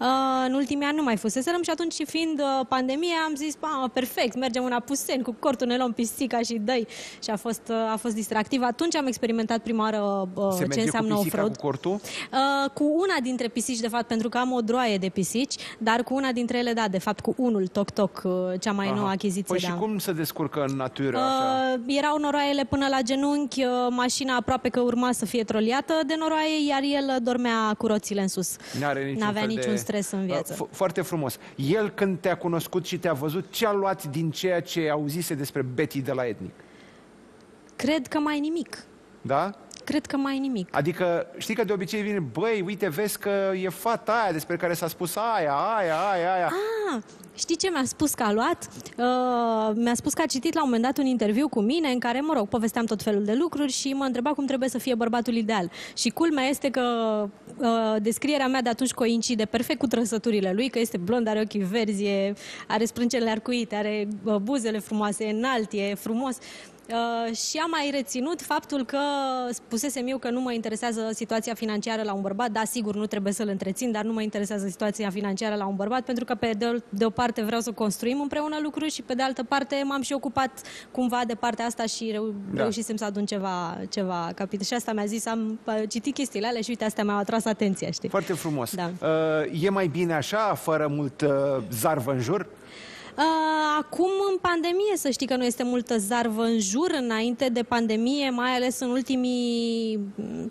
Uh, în ultimii ani nu mai fuseserăm și atunci, fiind uh, pandemie, am zis, "Mamă, perfect, mergem în Apuseni cu cortul, ne luăm pistica și dăi. Și a fost, uh, a fost distractiv. Atunci am experimentat prima oară uh, Se ce merge înseamnă cu pisica, off-road. cu cortul? Uh, cu una dintre pisici, de fapt, pentru că am o droaie de pisici, dar cu una dintre ele, da, de fapt, cu unul, Toc Toc, uh, cea mai nouă Aha. achiziție. Păi da. și cum se descurcă în natură așa? Uh, erau noroaiele până la genunchi, uh, mașina aproape că urma să fie troliată de noroaie, iar el uh, dormea cu roțile în sus. N-are niciun N-avea fel niciun de... stres în viață. Uh, f- Foarte frumos. El când te-a cunoscut și te-a văzut, ce a luat din ceea ce auzise despre Betty de la Etnic? Cred că mai nimic. Da? Cred că mai nimic. Adică, știi că de obicei vine, băi, uite, vezi că e fata aia despre care s-a spus aia, aia, aia, aia. Ah, știi ce mi-a spus că a luat? Uh, mi-a spus că a citit la un moment dat un interviu cu mine în care, mă rog, povesteam tot felul de lucruri și mă întreba cum trebuie să fie bărbatul ideal. Și culmea este că uh, descrierea mea de atunci coincide perfect cu trăsăturile lui, că este blond, are ochii verzi, e, are sprâncenele arcuite, are uh, buzele frumoase, e înalt, e frumos. Uh, și am mai reținut faptul că spusesem eu că nu mă interesează situația financiară la un bărbat. Da, sigur, nu trebuie să-l întrețin, dar nu mă interesează situația financiară la un bărbat, pentru că pe de, o- de o parte vreau să construim împreună lucruri și pe de altă parte m-am și ocupat cumva de partea asta și reu- Da. reușisem să adun ceva, ceva capitol. Și asta mi-a zis, am uh, citit chestiile alea și uite, astea mi-au atras atenția, știi? Foarte frumos. Da. Uh, e mai bine așa, fără mult uh, zarvă în jur? Uh, Acum, în pandemie, să știi că nu este multă zarvă în jur. Înainte de pandemie, mai ales în ultimii...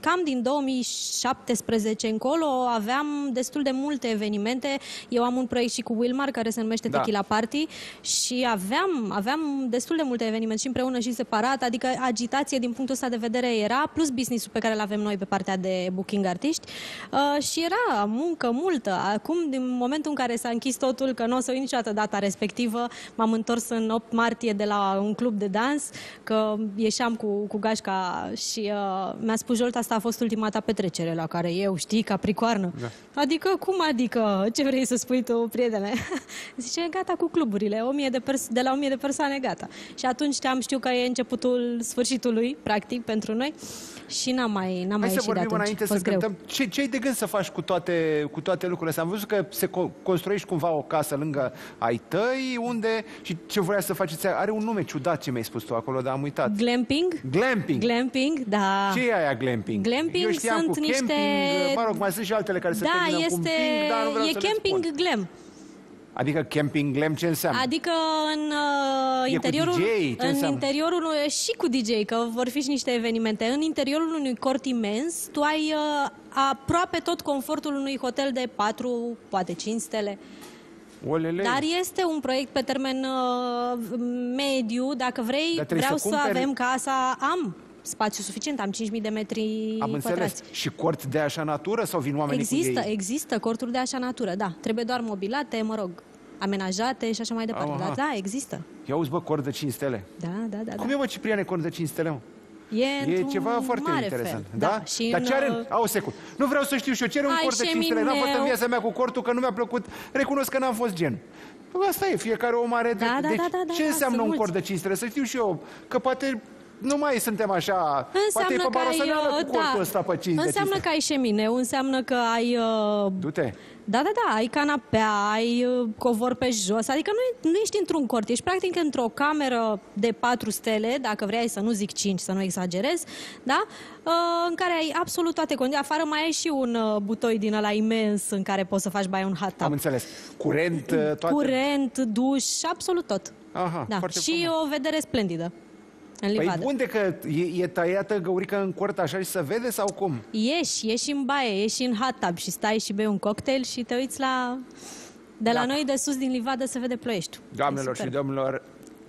cam din 2017 încolo, aveam destul de multe evenimente. Eu am un proiect și cu Wilmar, care se numește Da. Tequila Party și aveam, aveam destul de multe evenimente și împreună și separat, adică agitație din punctul ăsta de vedere era, plus business-ul pe care îl avem noi pe partea de booking artiști uh, și era muncă multă. Acum, din momentul în care s-a închis totul, că nu o să uit niciodată data respectivă, m-am întors în 8 martie de la un club de dans, că ieșeam cu, cu gașca și uh, mi-a spus Jolt, asta a fost ultima ta petrecere la care eu, știi, capricoarnă. Da. Adică, cum adică? Ce vrei să spui tu, prietene? Zice, gata cu cluburile, o mie de pers- de la 1000 de persoane, gata. Și atunci știam, știu că e începutul sfârșitului, practic, pentru noi și n-am mai, n-am mai Hai să ieșit de vorbim atunci. înainte A să fost greu. cântăm. Ce, ce ai de gând să faci cu toate, cu toate lucrurile astea? Am văzut că se co- construiești cumva o casă lângă ai tăi, unde... Și ce vrea să faceți? Are un nume ciudat ce mi-ai spus tu acolo, dar am uitat. Glamping? Glamping. Glamping, da. Ce e aia glamping? Glamping Eu știam sunt cu niște... camping, mă rog, mai sunt și altele care se da, termină este... cu un ping, dar nu vreau e să le camping spun. glam. Adică camping glam ce înseamnă? Adică în uh, cu interiorul, DJ? Ce în înseamnă? interiorul uh, și cu DJ, că vor fi și niște evenimente. În interiorul unui cort imens, tu ai uh, aproape tot confortul unui hotel de 4, poate 5 stele. Olele. Dar este un proiect pe termen uh, mediu. Dacă vrei, Dar trebuie vreau să să, cumperi- avem casa. Am spațiu suficient, am 5.000 de metri Am înțeles. pătrați. Și cort de așa natură sau vin oamenii Există, cu ei? există corturi de așa natură, da. Trebuie doar mobilate, mă rog, amenajate și așa mai departe. Aha. Dar da, există. Ia uzi, bă, cort de 5 stele. Da, da, da. Cum da. e, mă, Cipriane, cort de 5 stele, mă? E, E într-un ceva foarte mare interesant. Fel. Da? Și Dar în, ce are... uh, în- A, o secund. Nu vreau să știu și eu ce are un Ai, cort de 5 stele. N-am fost în șemineu. viața mea cu cortul, că nu mi-a plăcut. Recunosc că n-am fost gen. Bă, Asta e, fiecare om are... Da, da, deci, da, da, da, ce da, înseamnă sunt un mulți. cort de 5 stele? Să știu și eu. Că poate nu mai suntem așa... poate Înseamnă e pe că ai... Barosăneală uh, cu corpul ăsta pe 5 înseamnă că ai șemineu, înseamnă că ai... Uh, Du-te. Da, da, da, ai canapea, ai uh, covor pe jos, adică nu, nu ești într-un cort, ești practic într-o cameră de patru stele, dacă vrei să nu zic cinci, să nu exagerez, da? Uh, în care ai absolut toate condiții. Afară mai ai și un uh, butoi din ăla imens în care poți să faci bai un hot tub. Am înțeles. Curent, uh, toate... Curent, duș, absolut tot. Aha, da. foarte Și frumos. o vedere splendidă în Păi livadă. bun de că e, e tăiată găurică în cort așa și se vede sau cum? Ieși, ieși în baie, ieși în hot tub și stai și bei un cocktail și te uiți la... De la Da. noi de sus din livadă se vede ploieștiul. Doamnelor E și super. domnilor,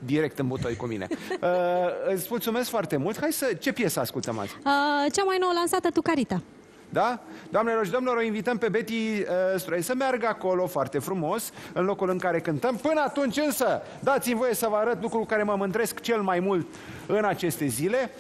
direct în butoi cu mine. Uh, îți mulțumesc foarte mult. Hai să... Ce piesă ascultăm azi? Uh, cea mai nouă lansată, Tucarita. Da? Doamnelor și domnilor, o invităm pe Betty uh, Stroi să meargă acolo foarte frumos, în locul în care cântăm. Până atunci însă, dați-mi voie să vă arăt lucrul care mă mândresc cel mai mult în aceste zile.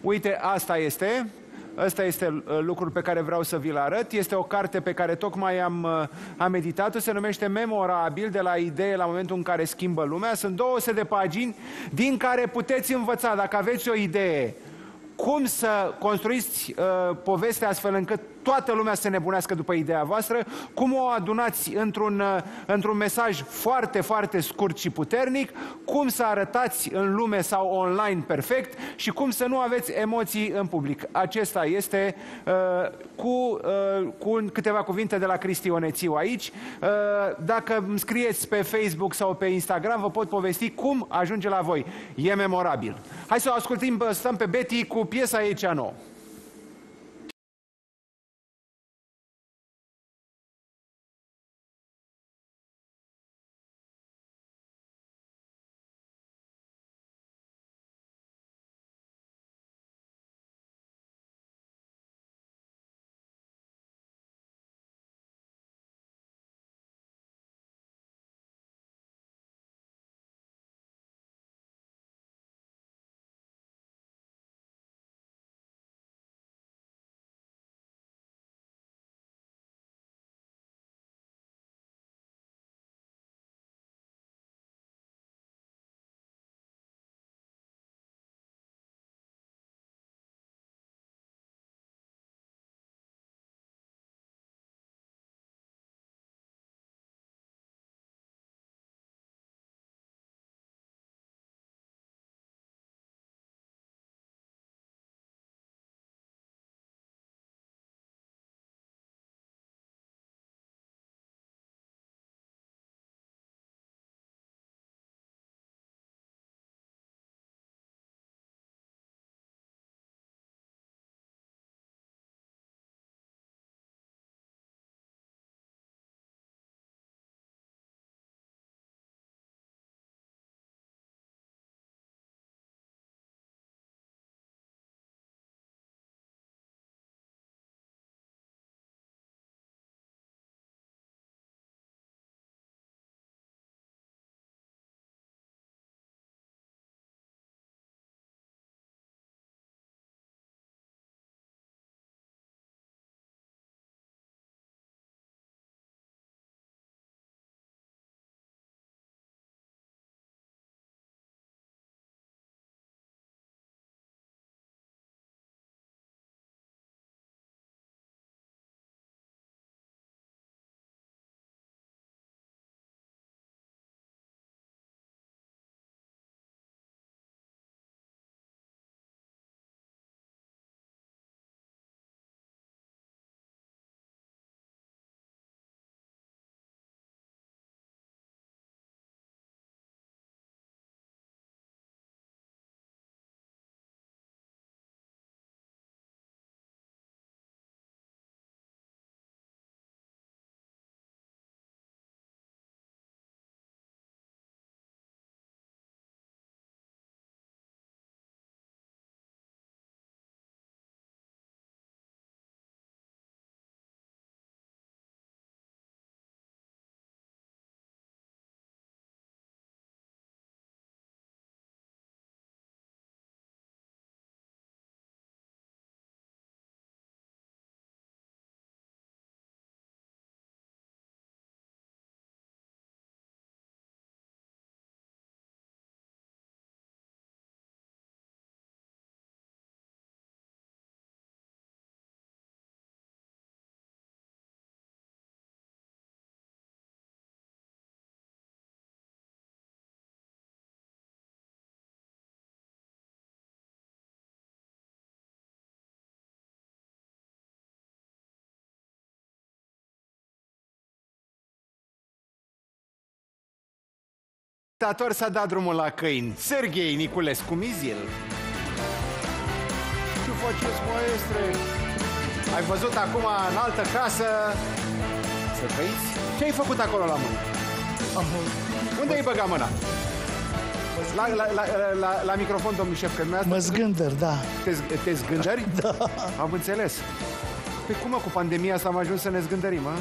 Uite, asta este. Ăsta este uh, lucrul pe care vreau să vi-l arăt. Este o carte pe care tocmai am, uh, am editat-o. Se numește Memorabil, de la idee la momentul în care schimbă lumea. Sunt 200 de pagini din care puteți învăța, dacă aveți o idee, cum să construiți uh, povestea astfel încât toată lumea să nebunească după ideea voastră, cum o adunați într-un, uh, într-un mesaj foarte, foarte scurt și puternic, cum să arătați în lume sau online perfect și cum să nu aveți emoții în public. Acesta este uh, cu, uh, cu câteva cuvinte de la Cristi Onețiu aici. Uh, dacă îmi scrieți pe Facebook sau pe Instagram, vă pot povesti cum ajunge la voi. E memorabil. Hai să o ascultim, stăm pe Betty cu piesa ei cea nouă. Dator s-a dat drumul la câini. Serghei Niculescu Mizil. Ce faceți, maestre? Ai văzut acum în altă casă? Să trăiți? Ce ai făcut acolo la mână? Unde ai băgat mâna? La, la, la, la, la microfon, domnul șef, că dumneavoastră... Mă zgândăr, da. Te, z- te zgândări? Da. Am înțeles. Pe cum mă, cu pandemia asta am ajuns să ne zgândărim, a?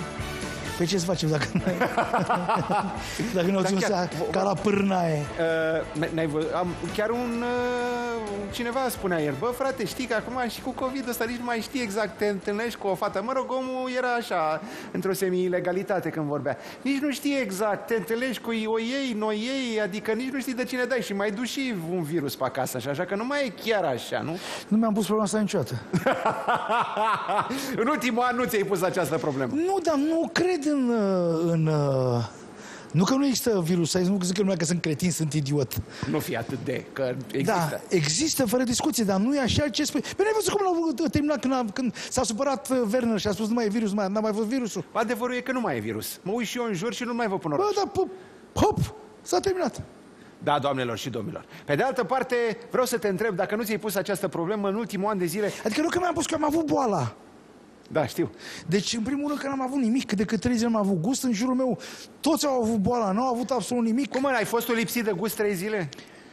Pe ce să facem dacă nu Dacă nu o Dar țin chiar- să- ca la pârnaie. Uh, n-ai vă... am, chiar un uh, cineva spunea ieri, bă frate, știi că acum și cu COVID ăsta nici nu mai știi exact, te întâlnești cu o fată. Mă rog, omul era așa, într-o semi-ilegalitate când vorbea. Nici nu știi exact, te întâlnești cu o ei, noi ei, adică nici nu știi de cine dai și mai duci și un virus pe acasă, așa, așa că nu mai e chiar așa, nu? Nu mi-am pus problema asta niciodată. în ultimul an nu ți-ai pus această problemă. Nu, dar nu cred în... uh, în uh, nu că nu există virus, nu zic că lumea că sunt cretin, sunt idiot. Nu fi atât de, că există. Da, există fără discuție, dar nu e așa ce spui. Păi n-ai văzut cum l-au terminat când, a, când s-a supărat uh, Werner și a spus nu mai e virus, nu mai, n-a mai fost virusul. Adevărul e că nu mai e virus. Mă uit și eu în jur și nu mai vă pun Bă, oraș. da, hop, hop, s-a terminat. Da, doamnelor și domnilor. Pe de altă parte, vreau să te întreb dacă nu ți-ai pus această problemă în ultimul an de zile. Adică nu că mi-am pus că am avut boala. Da, știu. Deci, în primul rând, că n-am avut nimic, de cât trei zile n-am avut gust, în jurul meu toți au avut boala, n-au avut absolut nimic. Cum mă, ai fost tu lipsit de gust trei zile?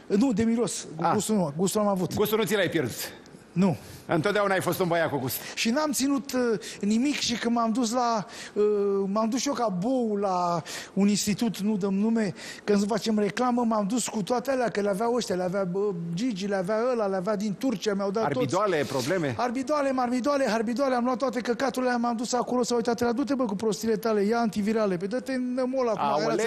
Nu, de miros. Ah. Gustul nu, gustul am avut. Gustul nu ți l-ai pierdut. Nu. Întotdeauna ai fost un băiat cu gust. Și n-am ținut uh, nimic și când m-am dus la... Uh, m-am dus și eu ca bou la un institut, nu dăm nume, când să facem reclamă, m-am dus cu toate alea, că le aveau ăștia, le avea bă, Gigi, le avea ăla, le avea din Turcia, mi-au dat toți. Arbidoale, probleme. Arbidoale, marbidoale, harbidoale, am luat toate căcaturile, alea, m-am dus acolo să uitat la du-te bă cu prostile tale, ia antivirale, pe dă-te în mol acum, era să Aoleu,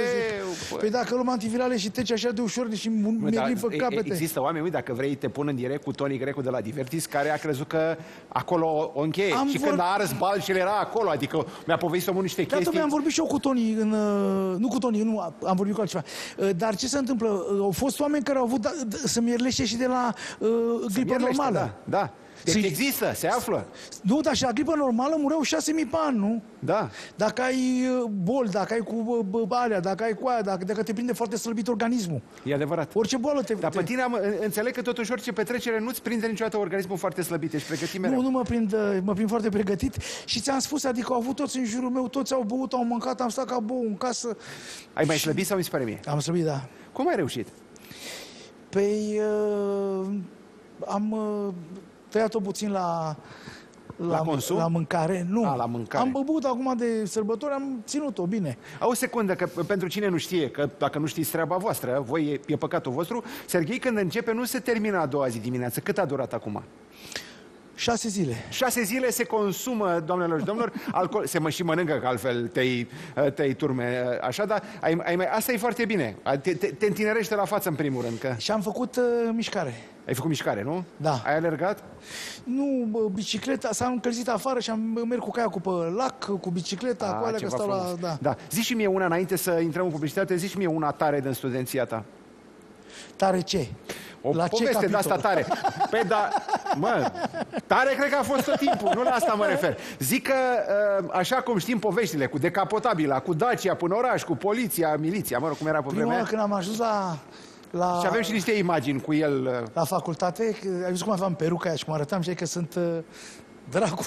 zic. bă. Păi dacă luăm antivirale și treci așa de ușor și Mă, mi-e dar lipă e- capete. Există oameni, uite, dacă vrei, te pun în direct cu Tony Grecu de la Divertis, care a crezut că acolo o încheie. Am și vor- când a ars bal și el era acolo, adică mi-a povestit omul niște Da, chestii. domnule, am vorbit și eu cu Toni, în, uh, nu cu Toni, nu, am vorbit cu altceva. Uh, Dar ce se întâmplă? Uh, Au fost oameni care au avut da, d- să mierlește și de la uh, gripă Mierlește, normală. Da, da. Deci Să- există, se află. Nu, dar și la gripă normală mureau 6.000 pe an, nu? Da. Dacă ai uh, boli, dacă ai cu uh, bă, alea, dacă ai cu aia, dacă, dacă te prinde foarte slăbit organismul. E adevărat. Orice boală te... Dar te... pe tine am, înțeleg că totuși orice petrecere nu-ți prinde niciodată organismul foarte slăbit, ești pregătit mereu. Nu, nu mă prind, uh, mă prind foarte pregătit și ți-am spus, adică au avut toți în jurul meu, toți au băut, au mâncat, am stat ca bou în casă. Ai mai slăbit sau mi se pare mie? Am slăbit, da. Cum ai reușit? Păi uh, am uh, tăiat-o puțin la, La consum? La mâncare. Nu. A, la mâncare. Am băbut acum de sărbători, am ținut-o bine. O secundă, că pentru cine nu știe, că dacă nu știți treaba voastră, voi e, e păcatul vostru, Serghei când începe nu se termină a doua zi dimineață. Cât a durat acum? Șase zile. Șase zile se consumă, doamnelor și domnilor, alcool, se mă și mănâncă, că altfel te-i, te turme, așa, dar ai, ai, mai- asta e foarte bine. Te, te, te întinerește la față, în primul rând, că Și am făcut uh, mișcare. ai făcut mișcare, nu? Da. Ai alergat? Nu, bă, bicicleta, s-a încălzit afară și am merg cu caia cu pe lac, cu bicicleta, cu alea, că ceva stau la... frumos. Da. da. Zici și mie una înainte să intrăm în publicitate, zici și mie una tare din studenția ta. Tare ce? O La ce poveste de asta capitol? tare. Păi da, mă, tare cred că a fost tot timpul, nu la asta mă refer. Zic că, uh, așa cum știm poveștile, cu decapotabila, cu Dacia până oraș, cu poliția, miliția, mă rog, cum era pe Prima vremea oară aia. când am ajuns la... la Și avem și niște imagini cu el. uh, la facultate, că- ai văzut cum aveam peruca aia și cum arătam și că sunt uh, dracu.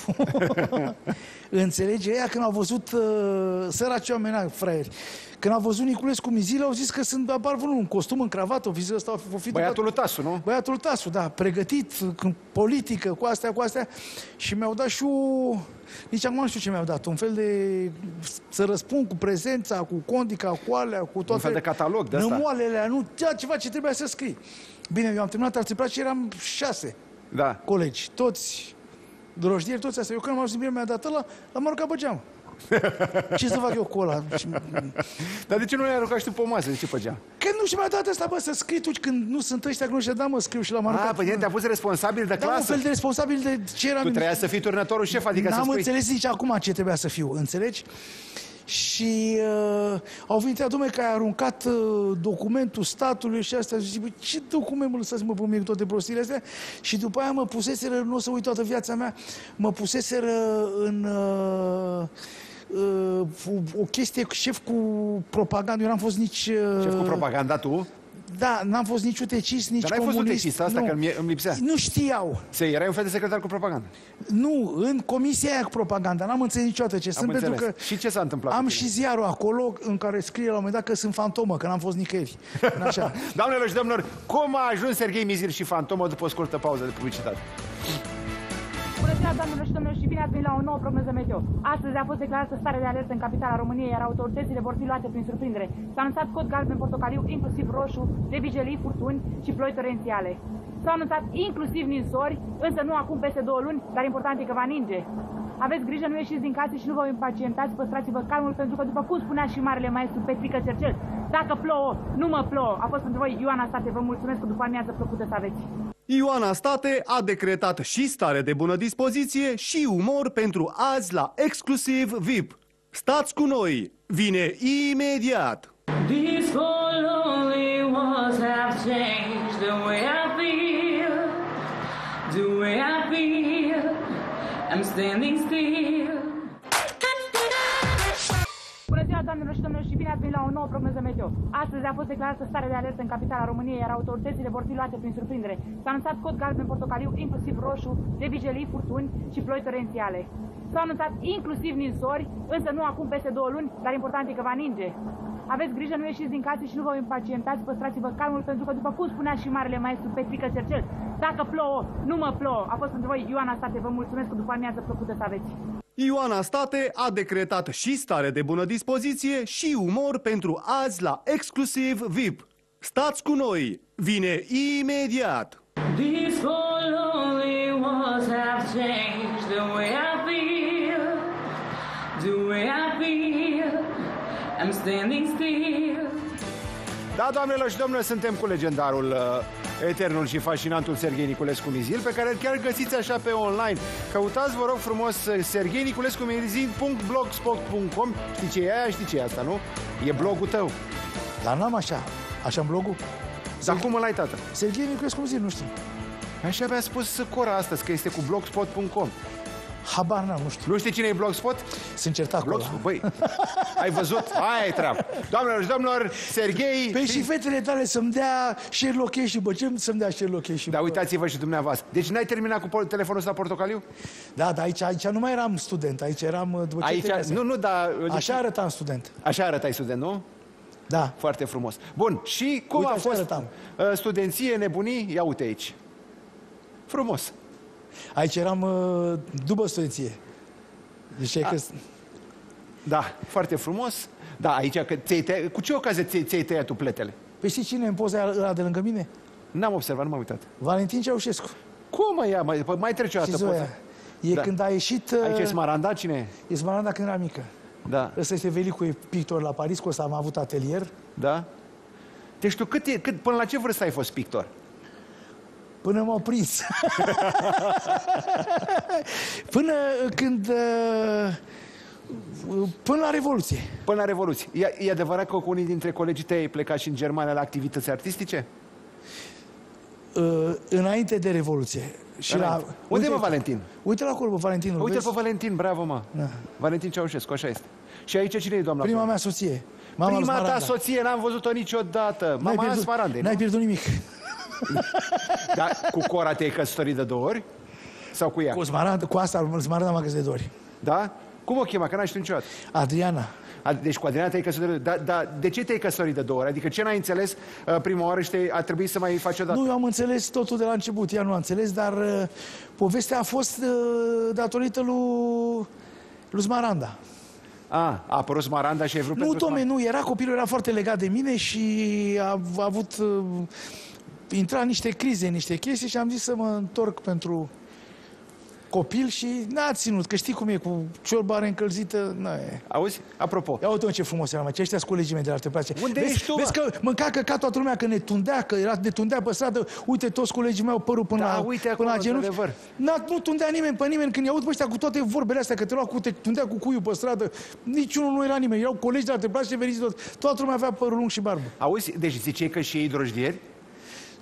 Înțelege? Ea când au văzut uh, săraci oameni, ai, fraieri, când au văzut Niculescu Mizile, au zis că sunt apar vreun un costum în cravată, o fi ăsta, o fi Băiatul lui Tasu, nu? Băiatul Tasu, da, pregătit, în politică, cu astea, cu astea. Și mi-au dat și o... Nici acum nu știu ce mi-au dat. Un fel de... Să răspund cu prezența, cu condica, cu alea, cu toate... fel de catalog de ăsta. Nămoalele alea, nu, cea, ceva ce trebuia să scrii. Bine, eu am terminat arțiplat și eram șase Da. colegi, toți drojdieri, toți astea. Eu când am ajuns bine, mi-a dat ăla, l-am aruncat pe geam. Ce să fac eu cu ăla? Și- Dar de ce nu le-ai aruncat și tu pe o masă? De ce făcea? Că nu și mi-a dat ăsta, bă, să scrii tu când nu sunt ăștia, că nu știu, da, mă, scriu și l-am aruncat. Ah, păi te-a pus responsabil de Da, un clasă. fel de responsabil de ce eram... Tu trebuia să fii turnătorul șef, adică să N-am spui... înțeles nici acum ce trebuia să fiu, înțelegi? Și uh, au venit ea, domnule, că ai aruncat uh, documentul statului și astea. Și zic, "Băi, ce document mă lăsați mă pe mine cu toate prostiile astea? Și după aia mă puseseră, nu o să uit toată viața mea, mă puseseră în... Uh, uh, o chestie cu șef cu propagandă. Eu n-am fost nici... uh, Șef cu propaganda tu? Da, n-am fost nici utecist, nici Dar n-ai fost comunist. utecist, asta nu. că îmi- îmi lipsea. Nu știau. Se, erai un fel de secretar cu propaganda. Nu, în comisia aia cu propaganda. N-am înțeles niciodată ce Am sunt, pentru înțeles. că Și ce s-a întâmplat? am cu și tine? ziarul acolo în care scrie la un moment dat că sunt fantomă, că n-am fost nicăieri. În Așa. Doamnelor și domnilor, cum a ajuns Serghei Mizir și Fantomă după o scurtă pauză de publicitate? Bună ziua, doamnelor și domnilor, și bine ați venit la o nouă prognoză meteo. Astăzi a fost declarată stare de alertă în capitala României, iar autoritățile vor fi luate prin surprindere. S-a anunțat cod galben portocaliu, inclusiv roșu, de vigelii, furtuni și ploi torențiale. S-au anunțat inclusiv ninsori, însă nu acum peste două luni, dar important e că va ninge. Aveți grijă, nu ieșiți din case și nu vă impacientați, păstrați-vă calmul, pentru că, după cum spunea și marele maestru Petrică Cercel, dacă plouă, nu mă plouă. A fost pentru voi Ioana State, vă mulțumesc că după amiază plăcută să aveți. Ioana State a decretat și stare de bună dispoziție și umor pentru azi la exclusiv VIP. Stați cu noi! Vine imediat! These four lonely walls have changed the way I feel, the way I feel. I'm standing still. Bună ziua, doamnelor și domnilor, și bine ați venit la o nouă prognoză meteo. Astăzi a fost declarată stare de alertă în capitala României, iar autoritățile vor fi luate prin surprindere. S-a anunțat cod galben portocaliu, inclusiv roșu, de vigelii, furtuni și ploi torențiale. S-au anunțat inclusiv ninsori, însă nu acum peste două luni, dar important e că va ninge. Aveți grijă, nu ieșiți din case și nu vă impacientați, păstrați-vă calmul, pentru că, după cum spunea și marele maestru Petrică Cercel, dacă plouă, nu mă plouă. A fost pentru voi Ioana State, vă mulțumesc că după amiază plăcută să aveți. Ioana State a decretat și stare de bună dispoziție și umor pentru azi la exclusiv VIP. Stați cu noi! Vine imediat! These four lonely walls have changed the way I feel, the way I feel. I'm standing still. Da, doamnelor și domnilor, suntem cu legendarul, uh, eternul și fascinantul Serghei Niculescu Mizil, pe care îl chiar găsiți așa pe online. Căutați, vă rog frumos, uh, Serghei Niculescu Mizil.blogspot.com Știi ce e aia? Știi ce e asta, nu? E blogul tău. Dar n-am așa. Așa în blogul? Dar cum îl ai, tată? Serghei Niculescu zi, nu știu. Așa mi-a spus Cora astăzi, că este cu blogspot.com. Habar n-am, nu știu. Nu știi cine e Blogspot? Sunt certat cu ăla. Blogspot, băi, ai văzut? Aia e treaba. Doamnelor și domnilor, Serghei... Păi și fetele tale să-mi dea share location, bă, ce să-mi dea share location? Da, bă? uitați-vă și dumneavoastră. Deci n-ai terminat cu pol- telefonul ăsta portocaliu? Da, dar aici, aici nu mai eram student, aici eram uh, după ce Aici, terminase. nu, nu, dar... Așa arătam student. Așa arătai student, nu? Da. Foarte frumos. Bun, și cum Uite, a așa fost arătam. uh, studenție, nebunii? Ia uite aici. Frumos. Aici eram uh, după studenție. Deci e că... Da, foarte frumos. Da, aici, că ți-ai tăiat, cu ce ocazie ți- ți-ai tăiat tu pletele? Păi știi cine e în poza ăla de lângă mine? N-am observat, nu m-am uitat. Valentin Ceaușescu. Cum mă ia? Mai, păi mai trece o Și dată Zoia. poza. E Da. când a ieșit... uh, Aici e Smaranda, cine e? E Smaranda când era mică. Da, Ăsta este Velicu, e pictor la Paris, cu ăsta am avut atelier. da. Deci tu cât, e, cât, până la ce vârstă ai fost pictor? Până m-au prins. Până când... uh, Până la Revoluție. Până la Revoluție. E, e adevărat că cu unii dintre colegii tăi ai plecat și în Germania la activități artistice? Uh, Înainte de Revoluție. Și la... Înainte. Unde e, mă, Valentin? Uite la acolo, bă, Valentinul. Uite vezi? pe Valentin, bravo, mă. Da. Valentin Ceaușescu, așa este. Și aici cine e doamna? Prima mea soție. Mama Prima ta Smaranda. soție, n-am văzut-o niciodată. N-ai Mama pierdut, Smarandei, n-ai nu? pierdut nimic. Da, cu Cora te-ai căsătorit de două ori? Sau cu ea? Cu, Smaranda, cu asta, Smaranda m-a găsit de două ori. Da? Cum o chema? Că n-ai știut niciodată. Adriana. A, Deci cu Adriana te-ai căsătorit. Dar da, de ce te-ai căsătorit de două ori? Adică ce n-ai înțeles uh, prima oară și te, a trebuit să mai faci o dată? Nu, eu am înțeles totul de la început, ea nu a înțeles, dar uh, povestea a fost uh, datorită lui, lui Smaranda. A, a apărut Smaranda și ai vrut Nu, pentru Tome, Smaranda. nu, era copilul, era foarte legat de mine și a, a avut... Uh, intra în niște crize, în niște chestii și am zis să mă întorc pentru copil și n-a ținut, că știi cum e cu ciorba încălzită, nu e. Auzi? Apropo, Ia uite ce frumos era, mă, ce ăștia sunt colegii mei de la Arte Place. Unde vezi, ești tu, Vezi mă? că mânca căcat toată lumea, că ne tundea, că era, ne tundea pe stradă. Uite, toți colegii mei au părul până, Da, la, uite până la acolo, genunchi. într-adevăr. N-a, nu tundea nimeni pe nimeni. Când i-aud pe ăștia cu toate vorbele astea, că te lua cu, te tundea cu cuiul pe stradă, niciunul nu era nimeni. Erau colegi de la Arte Place, veniți tot. Toată lumea avea părul lung și barbă. auzi? Deci ziceai că și ei drojdieri?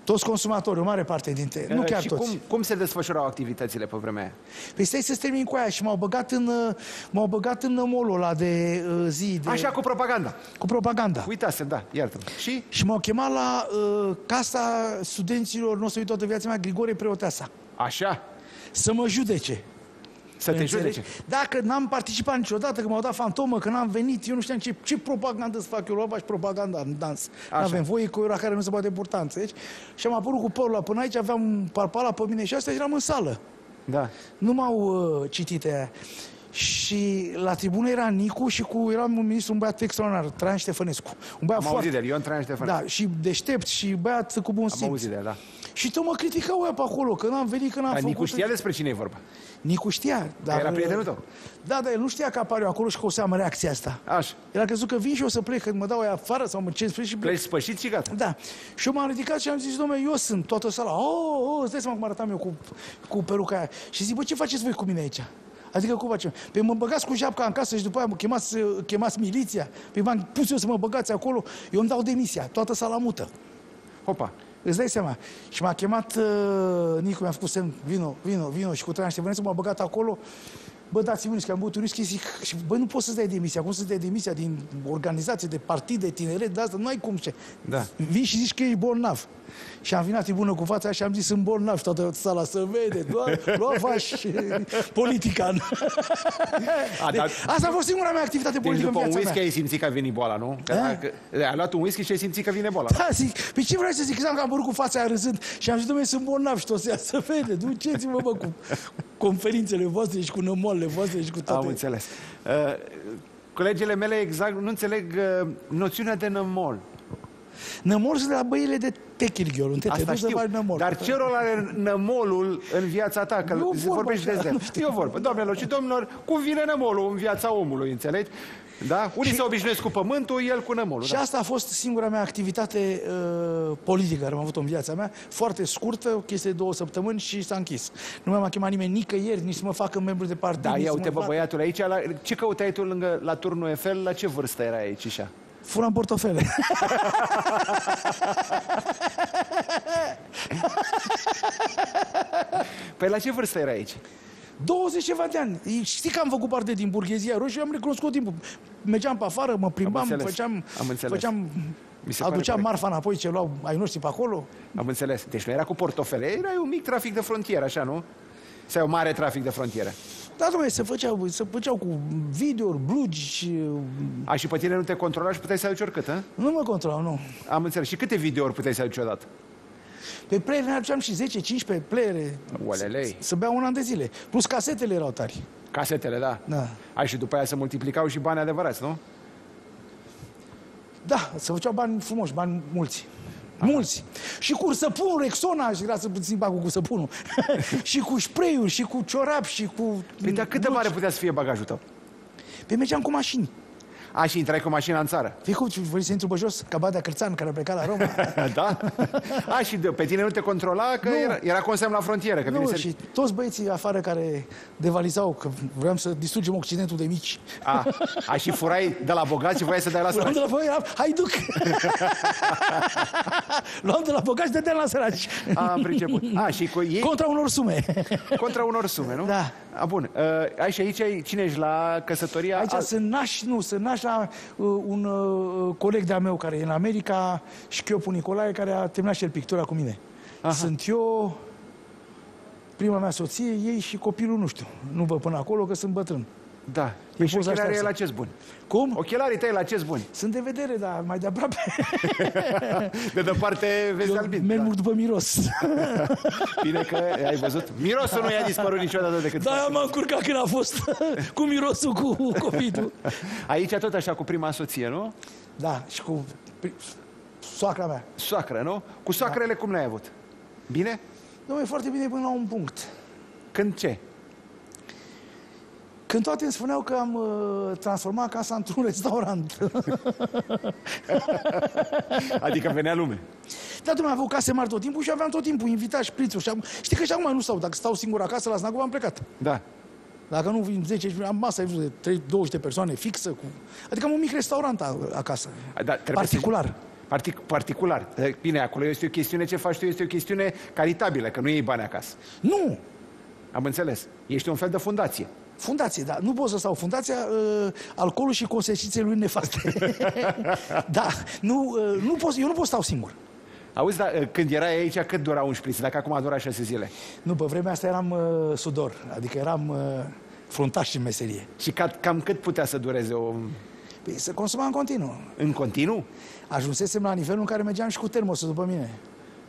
Toți consumatorii, o mare parte dintre nu Uh, chiar și toți. Cum, cum se desfășurau activitățile pe vremea aia? Păi stai să termin cu aia și m-au băgat în, uh, m-au băgat în molul ăla de uh, zi, de, Așa, cu propaganda. cu propaganda. Uitasem, da, iartă Și? Și m-au chemat la uh, casa studenților, nu o să uit toată viața mea, Grigore Preoteasa, Așa, să mă judece. Să te Înțelegi? judece. Dacă n-am participat niciodată, că m-au dat fantomă, că n-am venit, eu nu știam ce, ce propagandă să fac. Eu luam și propaganda în dans. Așa. N-avem voie cu ora care nu se poate purta, înțelegi? Și am apărut cu părul la până aici, aveam un parpala pe mine și asta și eram în sală. Da. Nu m-au uh, citit aia. Și la tribună era Nicu și cu era un ministru, un băiat extraordinar, Traian Ștefănescu. Un băiat Am foarte... auzit de el, Ion Traian Ștefan. Da, și deștept și băiat cu bun Am simț. auzit de el, da. Și tot mă criticau ea pe acolo, că n-am venit, că n-am Dar făcut... Nicu știa despre cine e vorba. Nicu știa. Dar, era prietenul tău. Da, dar el nu știa că apar eu acolo și că o să am reacția asta. Așa. El a crezut că vin și eu să plec, că mă dau aia afară sau mă cer și plec. Pleci spășit și gata. Da. Și eu m-am ridicat și am zis, domnule, eu sunt toată sala. Oh, oh, îți dai seama cum arătam eu cu, cu peruca aia. Și zic, bă, ce faceți voi cu mine aici? Adică cum facem? Pe mă băgați cu japca în casă și după aia mă chemați, chemați miliția. Pe m-am pus eu să mă băgați acolo. Eu îmi dau demisia, toată sala mută. Hopa. Îți dai seama? Și m-a chemat uh, Nicu, mi-a făcut semn, vino, vino, vino și cu Traian Ștefănescu m-a băgat acolo. Bă, dați-mi unii, că am băut un whisky, zic, și, bă, nu poți să-ți dai demisia, cum să-ți dai demisia din organizație, de partid, de tineret, de asta, nu ai cum ce. Da. Vii și zici că ești bolnav. Și am venit la tribună cu fața și am zis, sunt bolnav și toată sala să vede, doar, lua și politican. A, dar- Deci, asta a fost singura mea activitate Deci politică după în un viața whisky mea. ai simțit că a venit boala, nu? Că Da. dacă, ai luat un whisky și ai simțit că vine boala. Da, zic, pe ce vreau să zic? Că am apărut cu fața aia râzând și am zis, domnule, sunt bolnav și tot să ia să vede. Duceți-mă, bă, cu conferințele voastre și cu nămoalele voastre și cu toate. Am înțeles. Uh, colegele mele exact nu înțeleg uh, noțiunea de nămol. Nămol sunt de la băile de techirghiol, în te Asta duci să știu. faci nămol. Dar ce rol are nămolul în viața ta? Că E o se vorbă vorbește așa, des de nu știu. E o vorbă. Doamnelor și domnilor, cum vine nămolul în viața omului, înțelegi? Da? Unii se obișnuiesc cu pământul, el cu nămolul. Și Da. asta a fost singura mea activitate uh, politică care am avut în viața mea, foarte scurtă, o chestie de două săptămâni și s-a închis. Nu mi-a chemat nimeni nicăieri, nici să mă facă membru de partid. Da, nici ia să uite, mă bă, facă- băiatul aici, la, ce căutai tu lângă, la turnul Eiffel? La ce vârstă era aici, așa? Furam portofele. Păi la ce vârstă era aici? 20 ceva de ani. Știi că am făcut parte din burghezia roșie, am recunoscut timpul. Mergeam pe afară, mă plimbam, înțeles. făceam, Am înțeles. făceam Mi se pare aduceam corect. marfa înapoi ce luau ai noștri pe acolo. Am înțeles. Deci nu era cu portofele, era un mic trafic de frontieră, așa, nu? Sau un mare trafic de frontieră. Da, domnule, se făceau, se făceau cu videouri, blugi și... A, și pe tine nu te controla și puteai să aduci oricât, hă? Nu mă controlau, nu. Am înțeles. Și câte videouri puteai să aduci odată? Pe playere ne aduceam și 10-15 playere. Oalelei. Să, să bea un an de zile. Plus casetele erau tari. Casetele, da. Da. Ai și după aia se multiplicau și bani adevărați, nu? Da, se făceau bani frumoși, bani mulți. Mulți. Și cu săpun, Rexona, și era să puțin bagul cu săpunul. și cu spray și cu ciorap, și cu... Păi, dar cât de mare putea să fie bagajul tău? Pe mergeam cu mașini. A, și intrai cu mașina în țară. Fii cum, vrei să intru pe jos? Ca Badea Cârțan, care a plecat la Roma. da? A, și de, pe tine nu te controla că Nu. era, era consemn la frontieră. Că nu, vine și toți băieții afară care devalizau, că vreau să distrugem Occidentul de mici. A, a, și furai de la bogați și voiai să dai la Luam săraci. de la voi, hai duc! Luam de la bogați și dădeam la săraci. Am priceput. A, și cu ei Contra unor sume. contra unor sume, nu? Da. A, bun. Uh, ai și aici, ai- cine ești la căsătoria? Aici Al- sunt naș, nu, sunt naș la uh, un uh, coleg de-a meu care e în America, Șchiopu Nicolae, care a terminat și el pictura cu mine. Aha. Sunt eu, prima mea soție, ei și copilul, nu știu. Nu văd până acolo, că sunt bătrân. Da. Păi și poza ochelarii așteaptă. la ce buni? Cum? Ochelarii tăi la ce buni? Sunt de vedere, dar mai de aproape. De departe vezi Eu albin. merg Da. mult după miros. Bine că ai văzut. Mirosul nu i-a dispărut niciodată decât Da, m-am încurcat când a fost cu mirosul, cu covid Aici tot așa cu prima soție, nu? Da, și cu pri- soacra mea. Soacră, nu? Cu soacrele cum le-ai avut? Bine? Dom'le, foarte bine până la un punct. Când ce? Când toate îmi spuneau că am uh, transformat casa într-un restaurant. Adică venea lume. Da, domnule, am avut case mari tot timpul și aveam tot timpul invitat șprițuri. Și am... Știi că și acum nu stau. Dacă stau singur acasă la Snagov, am plecat. Da. Dacă nu vin 10, am masa ai văzut, de 3, 20 de persoane fixă. Cu... Adică am un mic restaurant a- acasă. Da, trebuie Particular. Să, Partic- particular. Eh, Bine, acolo este o chestiune, ce faci tu este o chestiune caritabilă, că nu iei bani acasă. Nu! Am înțeles. Ești un fel de fundație. Fundație, da. Nu pot să stau. Fundația, uh, alcoolul și consecințele lui nefaste. da, nu, uh, nu pot, eu nu pot stau singur. Auzi, dar eh, când erai aici, cât dura un șpriț? Dacă acum a durat șase zile. Nu, pe vremea asta eram uh, sudor, adică eram uh, fruntaș în meserie. Și ca, cam cât putea să dureze o... Păi se consuma în continuu. în continuu? Ajunsesem la nivelul în care mergeam și cu termosul după mine.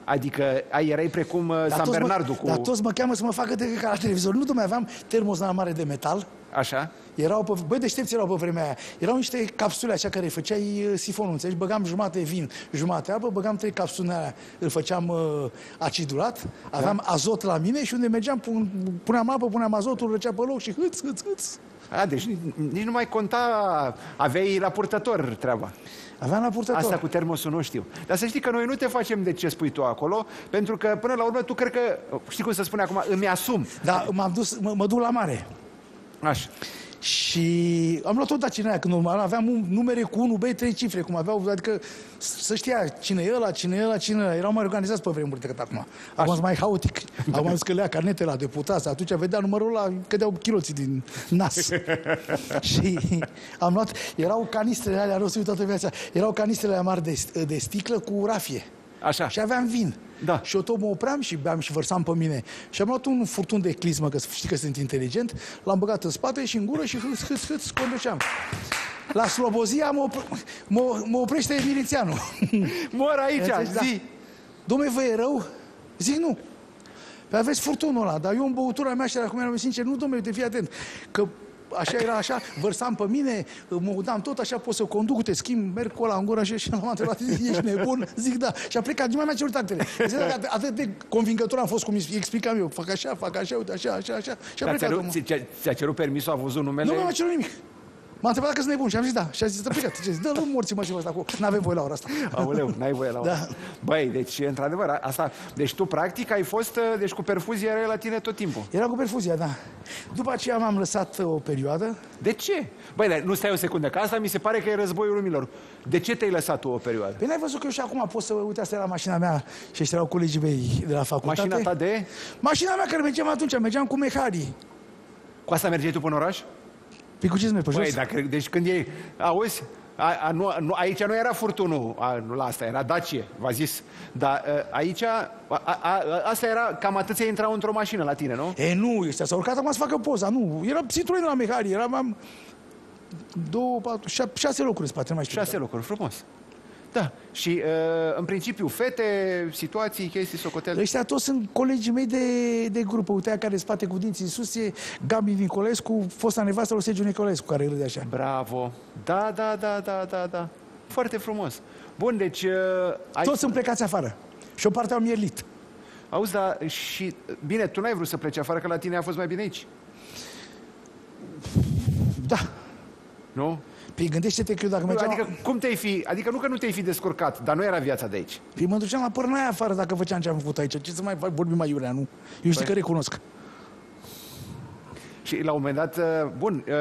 Adică ai, erai precum eh, San toți Bernardu mă, cu... Dar toți mă cheamă să mă facă de ca la televizor. Nu, domnule, aveam termos la mare de metal. Așa? Erau pe, băi, deștepți erau pe vremea aia. Erau niște capsule așa care făceai uh, sifonul, înțelegi? Băgam jumate vin, jumate apă, băgam trei capsule alea, îl făceam uh, acidulat, aveam azot la mine și unde mergeam, pun, puneam apă, puneam azotul, răcea pe loc și hâț, hâț, hâț. A, deci nici, nici nu mai conta... Aveai la purtător treaba. Aveam la purtător. Asta cu termosul nu știu. Dar să știi că noi nu te facem de ce spui tu acolo, pentru că până la urmă tu cred că, știi cum să spune acum, îmi asum. Da, m-am dus, mă, mă duc la mare. Așa. Și am luat tot dacinia aia, când normal aveam un, numere cu 1, B, 3 cifre, cum aveau, adică să știa cine e ăla, cine e ăla, cine e ăla. Erau mai organizați pe vremuri decât acum. Acum sunt mai haotic. Acum am zis că le ia carnete la deputați, atunci vedea numărul ăla, cădeau chiloții din nas. și am luat, erau canistrele alea, nu o să uit toată viața, erau canistrele alea mari de, de sticlă cu rafie. Așa. Și aveam vin. Da. Și eu tot mă opream și beam și vărsam pe mine. Și am luat un furtun de clismă, că știi că sunt inteligent, l-am băgat în spate și în gură și hâț, hâț, hâț, conduceam. La Slobozia mă, op- mă, mă oprește Milițianu. Mor aici, Înțelegi? Da. zi. Dom'le, vă e rău? Zic nu. Păi aveți furtunul ăla, dar eu în băutura mea și acum eram sincer, nu domnule, te fii atent, că așa era așa, vărsam pe mine, mă udam tot așa, pot să conduc, te schimb, merg cu ăla în gură și, și l-am întrebat, ești nebun? Zic da. Și a plecat, nu mai mi-a cerut actele. Zic, da, atât- atât de convingător am fost cum îi explicam eu, fac așa, fac așa, uite așa, așa, așa. Și a Ți-a plecat cerut, omul. ți- ți-a, ți-a cerut permisul, a văzut numele? Nu mi-a cerut nimic. M-a întrebat dacă sunt nebun și am zis da. Și a zis, da, plecat. Ce zic, dă-l morții mă și ăsta cu. N-avem voie la ora asta. Aoleu, n-ai voie la Da. da. Băi, deci, într-adevăr, a- asta... Deci tu, practic, ai fost... uh, Deci cu perfuzia erai la tine tot timpul. Era cu perfuzia, da. După aceea m-am lăsat uh, o perioadă. De ce? Băi, dar nu stai o secundă, că asta mi se pare că e războiul lumilor. De ce te-ai lăsat tu o perioadă? Păi n-ai văzut că eu și acum pot să... Uite, asta era mașina mea și ăștia erau colegii mei de la facultate. Mașina ta de... Mașina mea care mergeam atunci, mergeam cu Mehari. Cu asta mergeai tu până în oraș? Păi cu ce să merg pe jos? Băi, dacă, deci când e... Auzi? A, a, nu, nu, aici nu era furtunul, a, nu la asta, era Dacie, v-a zis. Dar a, aici, a, a, a, asta era, cam atâția intrau într-o mașină la tine, nu? E, nu, ăștia s-au urcat acum să facă poza, nu. Era Citroen la Mehari, eram... Am, două, patru, șa- șase locuri în spate, nu mai știu. Șase locuri, frumos. Da, și uh, în principiu fete, situații, chestii, socotele. Ăștia toți sunt colegii mei de, de grupă. Uite aia care spate cu dinții în sus e Gabi Nicolescu, fosta nevastă lui Sergiu Nicolescu, care râde așa. Bravo. Da, da, da, da, da, da. Foarte frumos. Bun, deci... Uh, ai... Toți sunt plecați afară. Și o parte au mierlit. Auzi, da, și... Bine, tu n-ai vrut să pleci afară, că la tine a fost mai bine aici. Da. Nu? Păi gândește-te că eu dacă Nu, mergeam... Adică cum te-ai fi... Adică nu că nu te-ai fi descurcat, dar nu era viața de aici. Păi mă duceam la Părnaia afară dacă făceam ce am făcut aici. Ce să mai fac? vorbim mai iurea, nu? Eu știu că recunosc. Și la un moment dat, uh, bun, uh,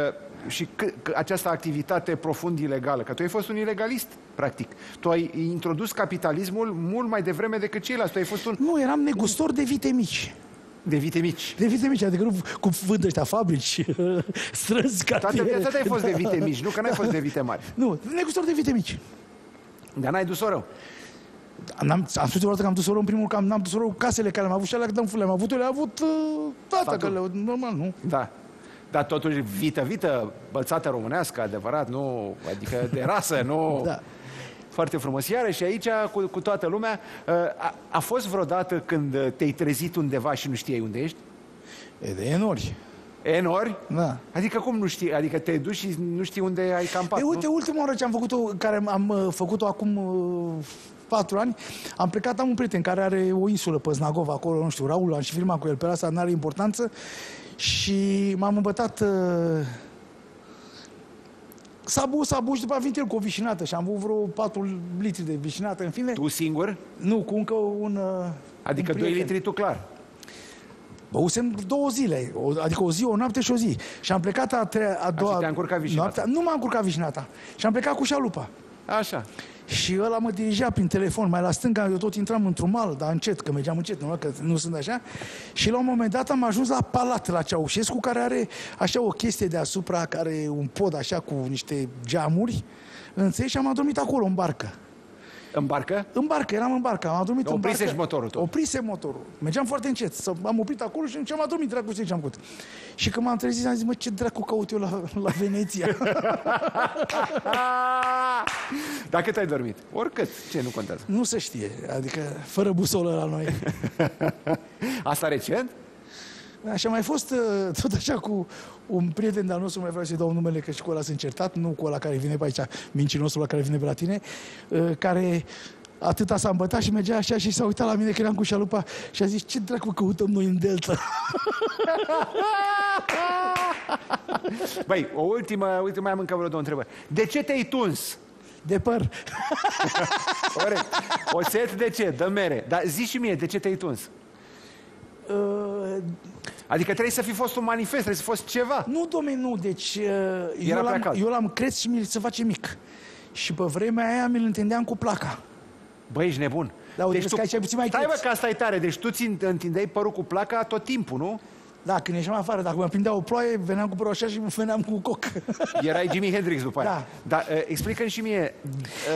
și că, că această activitate profund ilegală, că tu ai fost un ilegalist, practic. Tu ai introdus capitalismul mult mai devreme decât ceilalți. Tu ai fost un... Nu, eram negustor de vite mici. De vite mici. De vite mici, adică nu cu vând ăștia fabrici, străzi, Toată cartiere. viața ta ai fost de vite mici, nu că n-ai fost de vite mari. Nu, negustor de vite mici. Dar n-ai dus-o rău. N-am, am spus o dată că am dus rău în primul că am, n-am dus rău cu casele care le-am avut și alea că le-am avut, eu le-am avut uh, tata, Statul. că le normal, nu? Da. Dar totuși vită, vită, bălțată românească, adevărat, nu, adică de rasă, nu... Da. Foarte frumos. Iară și aici, cu, cu toată lumea, uh, a, a fost vreodată când uh, te-ai trezit undeva și nu știai unde ești? E de enori. Enori? Da. Adică cum nu știi? Adică te duci și nu știi unde ai campat, E, uite, nu? ultima oară ce am făcut-o, care am uh, făcut-o acum uh, patru ani, am plecat, am un prieten care are o insulă pe Znagov, acolo, nu știu, Raul, am și filmat cu el, pe asta nu are importanță, și m-am îmbătat uh, sabu, sabu și după a venit el cu o vișinată și am avut vreo 4 litri de vișinată, în fine. Tu singur? Nu, cu încă un uh, Adică un 2 prieten. litri tu clar. Băusem două zile, o, adică o zi, o noapte și o zi. Și am plecat a, treia, a doua... te-a încurcat vișinata. noaptea- Nu m-a încurcat vișinata. Și am plecat cu șalupa. Așa. Și ăla mă dirigea prin telefon, mai la stânga, eu tot intram într-un mal, dar încet, că mergeam încet, nu, că nu sunt așa. Și la un moment dat am ajuns la Palat, la Ceaușescu, care are așa o chestie deasupra, care e un pod așa cu niște geamuri, înțelegi? Și am adormit acolo, în barcă. În barcă? În barcă, eram în barcă, am adormit în Oprise barcă. și motorul tot. Oprise motorul. Mergeam foarte încet. Să, am oprit acolo și ce am adormit, dracu, ce am făcut. Și când m-am trezit, am zis, mă, ce dracu caut eu la, la Veneția? Dar cât ai dormit? Oricât. Ce, nu contează. nu se știe, adică fără busolă la noi. Asta recent? Așa a mai fost uh, tot așa cu un prieten de-al nostru, mai vreau să-i dau numele că și cu ăla sunt certat, nu cu ăla care vine pe aici, mincinosul la care vine pe la tine, uh, care atâta s-a îmbătat și mergea așa și s-a uitat la mine că eram cu șalupa și a zis, ce dracu căutăm noi în delta? Băi, o ultimă, uite, mai am încă vreo două întrebări. De ce te-ai tuns? De păr. Corect. Oțet de ce? Dă mere. Dar zi și mie, de ce te-ai tuns? Uh, Adică trebuie să fi fost un manifest, trebuie să fi fost ceva. nu, domne, nu, deci uh, Era eu prea l-am, cald. eu l-am cres și mi se face mic. Și pe vremea aia mi-l întindeam cu placa. Băi, ești nebun. Da, uite, vezi că aici e puțin mai Stai, bă, creț. că asta e tare. Deci tu ți întindeai părul cu placa tot timpul, nu? Da, când ieșeam afară, dacă mă prindea o ploaie, veneam cu părul așa și veneam cu coc. Erai Jimi Hendrix după aia. Da. Dar uh, explică-mi și mie.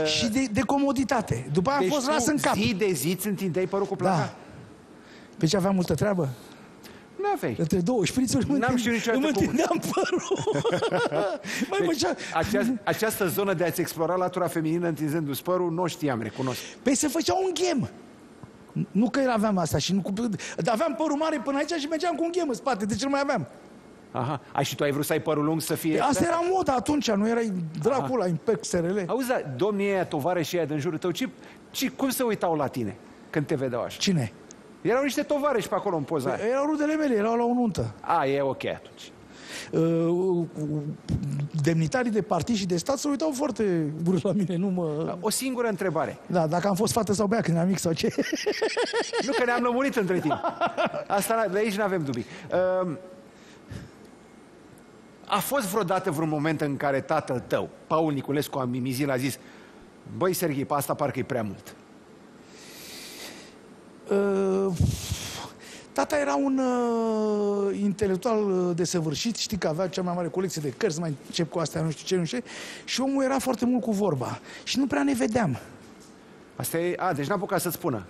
Uh, și de, de comoditate. După aia am deci fost tu ras în cap. zi de zi îți întindeai părul cu placa? Da. Pe ce aveam multă treabă? Nu aveai. Între două șprițuri mă N-am întind- știut niciodată îmi cum. întindeam părul. Mai Deci, făcea... această, această zonă de a-ți explora latura feminină întinzându-ți părul, nu o știam, recunosc. Păi se făcea un ghem. Nu că aveam asta și nu cu... Dar aveam părul mare până aici și mergeam cu un ghem în spate, de ce nu mai aveam? Aha. Ai și tu ai vrut să ai părul lung să fie... Păi Asta era moda atunci, nu erai dracul ăla, impec SRL. Auzi, da, domnii ăia, tovarășii ăia din jurul tău, ce, ce, cum se uitau la tine când te vedeau așa? Cine? Erau niște tovarăși pe acolo în poza aia. Erau rudele mele, erau la o nuntă. A, e ok atunci. Uh, demnitarii de partid și de stat se uitau foarte urât la mine, nu mă... O singură întrebare. Da, dacă am fost fată sau băiat când eram mic sau ce. Nu că ne-am lămurit între timp. Asta, de aici nu avem dubii. Um, a fost vreodată vreun moment în care tatăl tău, Paul Niculescu Amimizil, a zis Băi, Serghei, pe asta parcă e prea mult. Uh, Tata era un uh, intelectual uh, desăvârșit, știi că avea cea mai mare colecție de cărți, mai încep cu astea, nu știu ce, nu știu ce, și omul era foarte mult cu vorba. Și nu prea ne vedeam. Asta e... A, deci n-a apucat să-ți spună.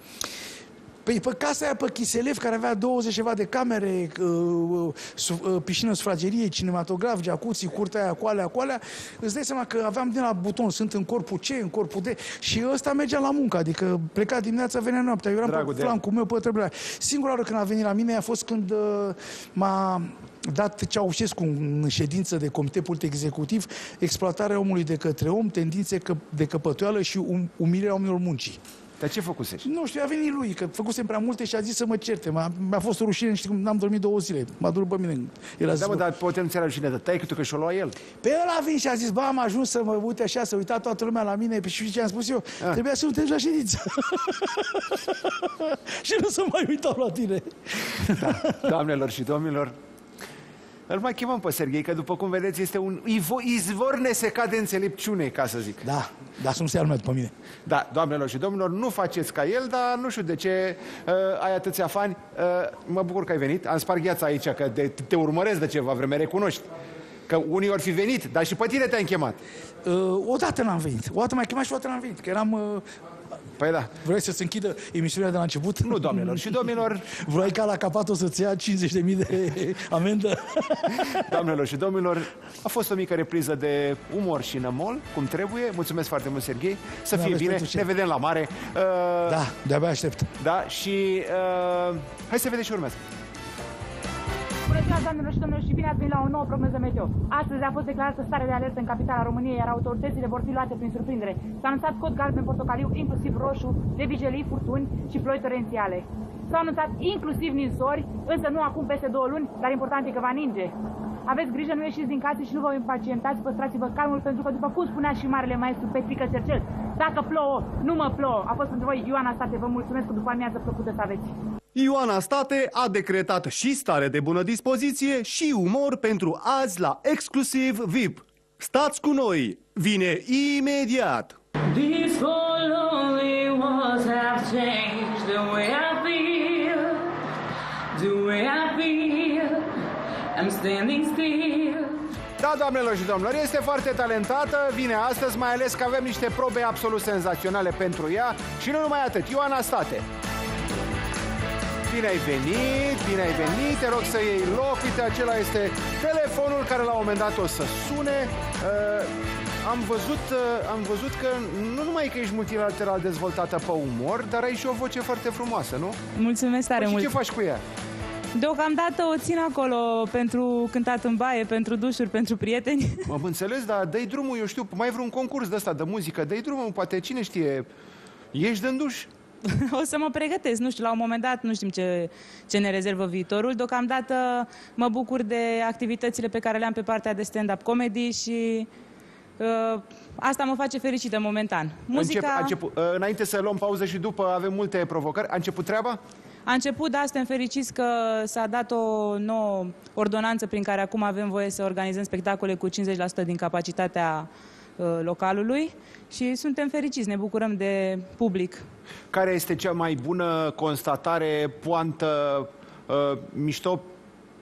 Păi pe casa aia pe Chiselev, care avea 20 ceva de camere, uh, su, uh, piscină, sufragerie, cinematograf, jacuzzi, curtea aia cu alea, cu alea, îți dai seama că aveam din la buton, sunt în corpul C, în corpul D și ăsta mergea la muncă, adică pleca dimineața, venea noaptea, eu eram Dragul pe de el. flancul meu, pe trebuia. Singura oară când a venit la mine a fost când uh, m-a dat Ceaușescu în ședință de comitet politic executiv exploatarea omului de către om, tendințe că, de căpătoială și um, umilirea oamenilor muncii. Dar ce făcusești? Nu știu, a venit lui, că făcusem prea multe și a zis să mă certe. M-a, mi-a fost o rușine, știi cum, n-am dormit două zile. M-a durut pe mine. El a zis, Da, mă, bă, dar poate nu ți era rușine de tăi, că tu că și-o lua el. Pe el a venit și a zis, bă, am ajuns să mă uite așa, să uita toată lumea la mine. Și ce am spus eu? Ah. Trebuia să nu te duci la ședință. și nu să mai uitau la tine. Doamnelor și domnilor, îl mai chemăm pe Serghei, că după cum vedeți este un ivo- izvor nesecat de înțelepciune, ca să zic. Da, dar să nu se ia lumea după mine. Da, doamnelor și domnilor, nu faceți ca el, dar nu știu de ce uh, ai atâția fani. Uh, mă bucur că ai venit. Am spart gheața aici, că de, te urmăresc de ceva vreme, recunoști. Că unii ori fi venit, dar și pe tine te-am chemat. Uh, odată n-am venit. O dată m-ai chemat și o dată n-am venit. Că eram... Uh, Păi da. vrei să se închidă emisiunea de la început? Nu, doamnelor și domnilor, Vrei ca la capatul să-ți ia 50.000 de amendă? doamnelor și domnilor, a fost o mică repriză de umor și nămol, cum trebuie. Mulțumesc foarte mult, Serghei. Să Nu fie aveți bine, pentru ce. ne vedem la mare. Uh, Da, de-abia aștept. Da, și uh, hai să vedem ce urmează. Bună ziua, doamnelor și domnilor, și bine ați venit la o nouă prognoză meteo. Astăzi a fost declarată stare de alertă în capitala României, iar autoritățile vor fi luate prin surprindere. S-a anunțat cod galben portocaliu, inclusiv roșu, de vijelii, furtuni și ploi torențiale. S-au anunțat inclusiv ninsori, însă nu acum peste două luni, dar important e că va ninge. Aveți grijă, nu ieșiți din casă și nu vă impacientați, păstrați-vă calmul, pentru că, după cum spunea și marele maestru Petrică Cercel, dacă plouă, nu mă plouă. A fost pentru voi Ioana State, vă mulțumesc că după amiază plăcută să aveți. Ioana State a decretat și stare de bună dispoziție și umor pentru azi la exclusiv VIP. Stați cu noi! Vine imediat! These four lonely walls have changed the way I feel, the way I feel. I'm standing still. Da, doamnelor și domnilor, este foarte talentată, vine astăzi, mai ales că avem niște probe absolut senzaționale pentru ea și nu numai atât, Ioana State. Bine ai venit, bine ai venit, te rog să iei loc, uite, acela este telefonul care la un moment dat o să sune. Uh, am văzut, uh, am văzut că nu numai că ești multilateral dezvoltată pe umor, dar ai și o voce foarte frumoasă, nu? Mulțumesc tare și mult. ce faci cu ea? Deocamdată o țin acolo pentru cântat în baie, pentru dușuri, pentru prieteni. Am înțeles, dar dă drumul, eu știu, mai vreun concurs de ăsta de muzică, dă drumul, poate cine știe, ești de duș? o să mă pregătesc, nu știu, la un moment dat nu știm ce, ce ne rezervă viitorul. Deocamdată mă bucur de activitățile pe care le am pe partea de stand-up comedy și uh, asta mă face fericită momentan. Muzica... Încep, a început, uh, înainte să luăm pauză și după avem multe provocări, a început treaba? A început, da, suntem fericiți că s-a dat o nouă ordonanță prin care acum avem voie să organizăm spectacole cu 50% din capacitatea uh, localului și suntem fericiți, ne bucurăm de public. Care este cea mai bună constatare, poantă, uh, mișto,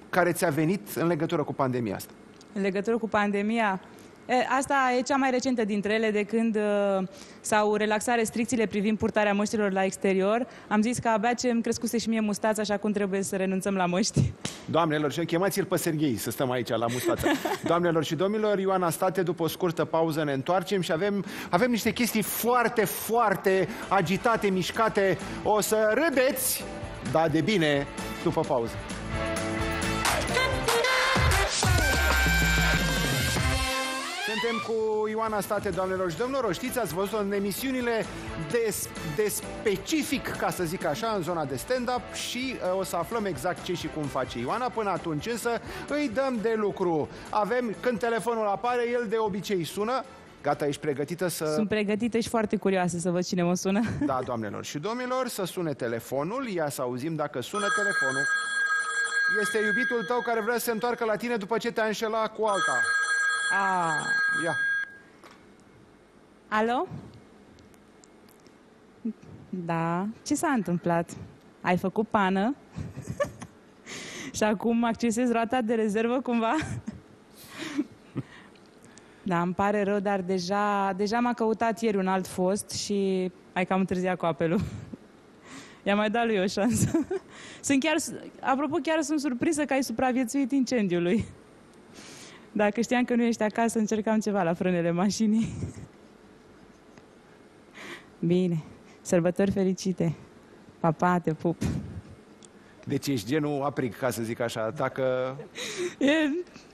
care ți-a venit în legătură cu pandemia asta? În legătură cu pandemia, e, asta e cea mai recentă dintre ele de când uh, s-au relaxat restricțiile privind purtarea măștilor la exterior. Am zis că abia ce îmi crescuse și mie mustața, așa cum trebuie să renunțăm la măști. Doamnelor și chemați-l pe Serghei să stăm aici la mustață. Doamnelor și domnilor, Ioana State, după o scurtă pauză ne întoarcem și avem, avem niște chestii foarte, foarte agitate, mișcate. O să râdeți, da de bine, după pauză. Suntem cu Ioana State, doamnelor și domnilor. O știți, ați văzut în emisiunile de, de specific, ca să zic așa, în zona de stand-up și uh, o să aflăm exact ce și cum face Ioana. Până atunci însă îi dăm de lucru. Avem, când telefonul apare, el de obicei sună. Gata, ești pregătită să... Sunt pregătită și foarte curioasă să văd cine mă sună. Da, doamnelor și domnilor, să sune telefonul. Ia să auzim dacă sună telefonul. Este iubitul tău care vrea să se întoarcă la tine după ce te-a înșelat cu alta. A. Ia. Alo? Da, ce s-a întâmplat? Ai făcut pană? și acum accesezi roata de rezervă cumva? da, îmi pare rău, dar deja, deja m-a căutat ieri un alt fost și ai cam întârziat cu apelul. I-a mai dat lui o șansă. sunt chiar, apropo, chiar sunt surprinsă că ai supraviețuit incendiului. Dacă știam că nu ești acasă, încercam ceva la frânele mașinii. Bine. Sărbători fericite. Papa, te pup. Deci ești genul aprig, ca să zic așa, dacă... E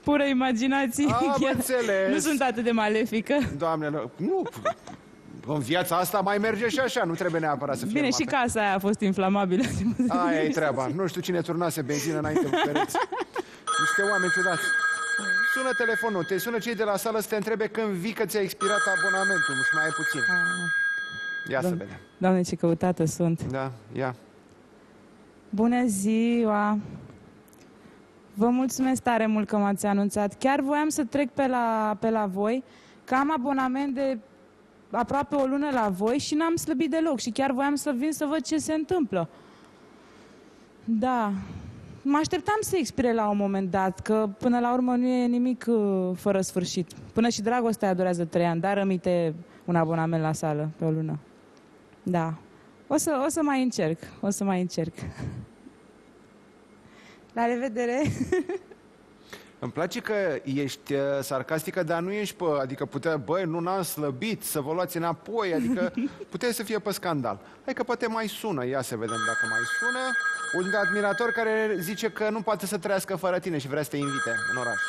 pură imaginație. Am Chiar înțeles. Nu sunt atât de malefică. Doamnelor, nu, în viața asta mai merge și așa, nu trebuie neapărat să fie Bine, numai și pe- casa aia a fost inflamabilă. Aia e treaba. Nu știu cine turnase benzină înainte cu pereți. Niște oameni ciudați. Sună telefonul, te sună cei de la sală să te întrebe când vii că ți-a expirat abonamentul, nu și mai ai puțin. Ia să vedem. Doamne, ce căutată sunt. Da, ia. Bună ziua! Vă mulțumesc tare mult că m-ați anunțat. Chiar voiam să trec pe la, pe la voi, că am abonament de aproape o lună la voi și n-am slăbit deloc și chiar voiam să vin să văd ce se întâmplă. Da, mă așteptam să expire la un moment dat, că până la urmă nu e nimic uh, fără sfârșit. Până și dragostea durează trei ani, dar rămite un abonament la sală pe o lună. Da. O să, o să mai încerc, o să mai încerc. La revedere! Îmi place că ești uh, sarcastică, dar nu ești pe... Adică putea, băi, nu n-am slăbit, să vă luați înapoi, adică puteai să fie pe scandal. Hai că poate mai sună, ia să vedem dacă mai sună. Un admirator care zice că nu poate să trăiască fără tine și vrea să te invite în oraș.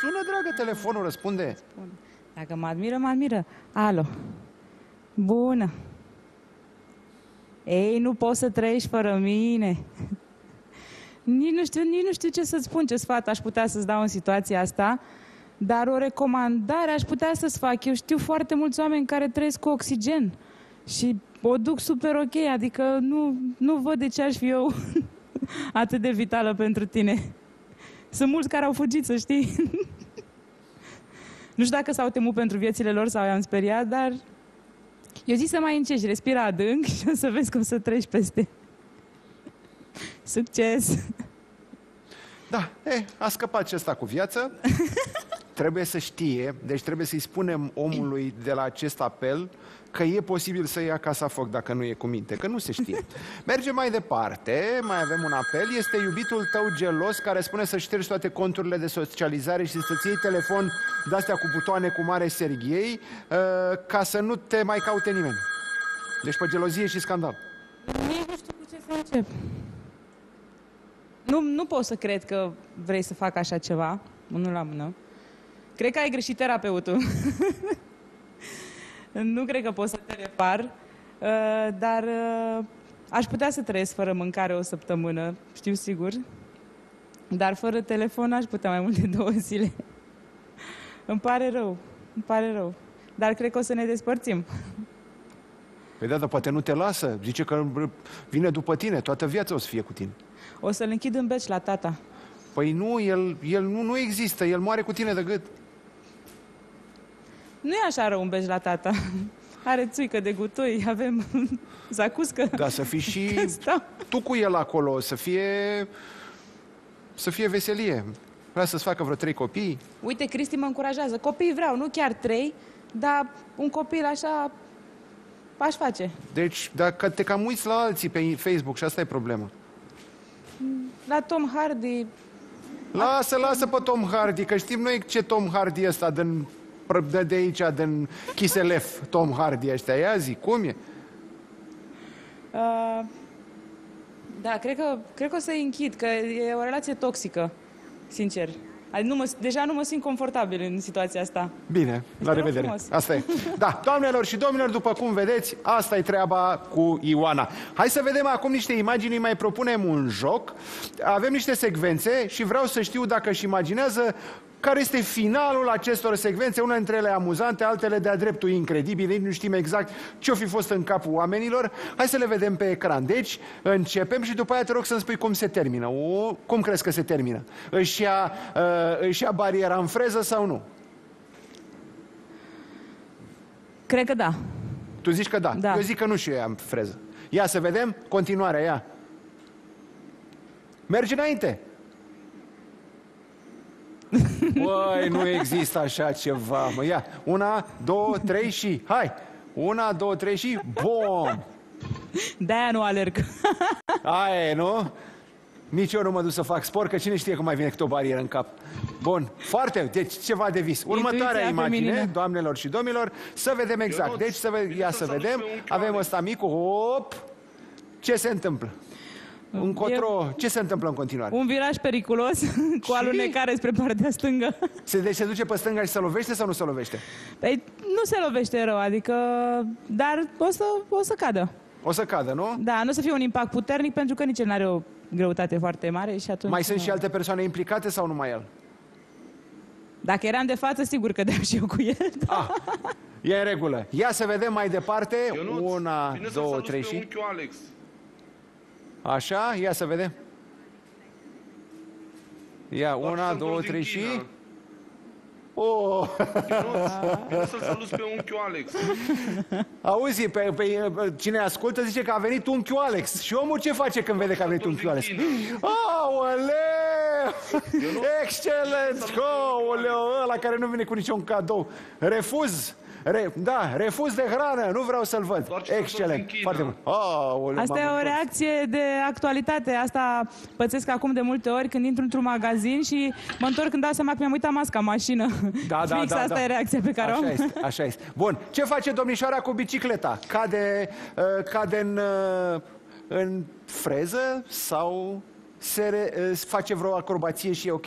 Sună, dragă, telefonul, răspunde. Dacă mă admiră, mă admiră. Alo. Bună. Ei, nu poți să trăiești fără mine. Nici nu știu, nici nu știu ce să-ți spun, ce sfat aș putea să-ți dau în situația asta, dar o recomandare aș putea să-ți fac. Eu știu foarte mulți oameni care trăiesc cu oxigen și o duc super ok, adică nu, nu văd de ce aș fi eu atât de vitală pentru tine. Sunt mulți care au fugit, să știi. Nu știu dacă s-au temut pentru viețile lor sau i-am speriat, dar Eu zic să mai încerci, respira adânc și o să vezi cum să treci peste. Succes! Da, e, a scăpat acesta cu viață. trebuie să știe, deci trebuie să-i spunem omului de la acest apel că e posibil să ia casa foc dacă nu e cu minte, că nu se știe. Mergem mai departe, mai avem un apel, este iubitul tău gelos care spune să ștergi toate conturile de socializare și să-ți iei telefon de-astea cu butoane cu mare Serghei uh, ca să nu te mai caute nimeni. Deci pe gelozie și scandal. Nici nu știu cu ce să încep. Nu, nu pot să cred că vrei să fac așa ceva, unul la mână. Cred că ai greșit terapeutul. nu cred că pot să te repar, uh, dar uh, aș putea să trăiesc fără mâncare o săptămână, știu sigur. Dar fără telefon aș putea mai mult de două zile. îmi pare rău, îmi pare rău. Dar cred că o să ne despărțim. Păi da, dar poate nu te lasă. Zice că vine după tine, toată viața o să fie cu tine. O să-l închid în beci la tata. Păi nu, el, el nu, nu există, el moare cu tine de gât. Nu e așa rău un beci la tata. Are țuică de gutui, avem zacuscă. Da, să fii și tu cu el acolo, să fie, să fie veselie. Vrea să-ți facă vreo trei copii. Uite, Cristi mă încurajează. Copii vreau, nu chiar trei, dar un copil așa aș face. Deci, dacă te cam uiți la alții pe Facebook și asta e problema. La Tom Hardy, Lasă, lasă pe Tom Hardy, că știm noi ce Tom Hardy ăsta din, de, de aici, din Chiselef, Tom Hardy ăștia. Ia zi, cum e? Uh, da, cred că, cred că o să-i închid, că e o relație toxică, sincer. Adică nu mă, deja nu mă simt confortabil în situația asta. Bine, la rog revedere. frumos. Asta e. Da, doamnelor și domnilor, după cum vedeți, asta e treaba cu Ioana. Hai să vedem acum niște imagini, mai propunem un joc. Avem niște secvențe și vreau să știu dacă își imaginează care este finalul acestor secvențe, una dintre ele amuzante, altele de-a dreptul incredibile, nu știm exact ce-o fi fost în capul oamenilor. Hai să le vedem pe ecran. Deci, începem și după aia te rog să-mi spui cum se termină. O, cum crezi că se termină? Își ia, uh, își ia bariera în freză sau nu? Cred că da. Tu zici că da. Da. Eu zic că nu și eu am freză. Ia să vedem continuarea, ia. Mergi înainte. Băi, nu există așa ceva, mă. Ia, una, două, trei și... Hai! Una, două, trei și... Bom! De-aia nu alerg. Aia e, nu? Nici eu nu mă duc să fac sport, că cine știe că mai vine câte o barieră în cap. Bun, foarte, deci ceva de vis. Următoarea Intuiția imagine, feminină. doamnelor și domnilor, să vedem exact. Deci să ve- ia să vedem, avem ăsta micu, hop, ce se întâmplă? Încotro, ce se întâmplă în continuare? Un viraj periculos cu alunecare spre partea stângă. Se, deci se duce pe stânga și se lovește sau nu se lovește? Păi nu se lovește rău, adică... Dar o să, o să cadă. O să cadă, nu? Da, nu o să fie un impact puternic pentru că nici el nu are o greutate foarte mare și atunci... Mai sunt nu. și alte persoane implicate sau numai el? Dacă eram de față, sigur că deam și eu cu el. Ah, e în regulă. Ia să vedem mai departe. Ionuț, Una, bine să-l două, saluți trei pe și... unchiul Alex. Așa, ia să vedem. Ia, una, sunt două, din trei și... China. Oh. Bine să-l saluți pe unchiul Alex. Auzi, pe, pe, pe, cine ascultă zice că a venit unchiul Alex. Și omul ce face când vede că a venit unchiul Alex? Aoleu! Excelent! Aoleu, ăla care nu vine cu niciun cadou. Refuz! Re, da, refuz de hrană, nu vreau să-l văd. Excelent, foarte bun. Aoleu, Asta e m-am o întors. reacție de actualitate. Asta pățesc acum de multe ori când intru într-un magazin și mă întorc când dau seama că mi-am uitat masca în mașină. Da, da, Fix da, asta da. e reacția pe care o așa am. Este, așa este. Bun, ce face domnișoara cu bicicleta? Cade, uh, cade în, uh, în freză sau se re, uh, face vreo acrobație și e ok?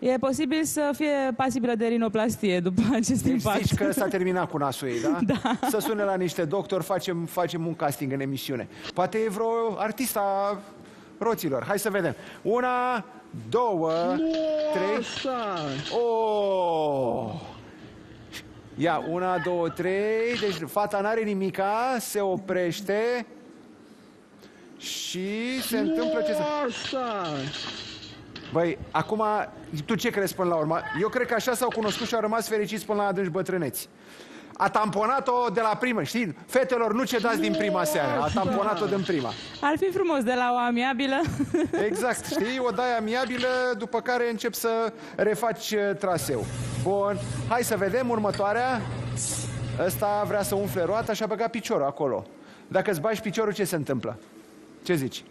E posibil să fie pasibilă de rinoplastie după acest Deci impact. zici că s-a terminat cu nasul ei, da? Da. Să sune la niște doctori, facem, facem un casting în emisiune. Poate e vreo artista roților. Hai să vedem. Una, două, trei. Oh! Ia, una, două, trei. Deci fata n-are nimica, se oprește și se întâmplă ce se... Băi, acum, tu ce crezi până la urmă? Eu cred că așa s-au cunoscut și au rămas fericiți până la adânci bătrâneți. A tamponat-o de la primă, știi? Fetelor, nu cedați din prima seară. A tamponat-o din prima. Ar fi frumos de la o amiabilă. Exact, știi? O dai amiabilă, după care începi să refaci uh, traseu. Bun, hai să vedem următoarea. Ăsta vrea să umfle roata și a băgat piciorul acolo. Dacă îți bagi piciorul, ce se întâmplă? Ce zici?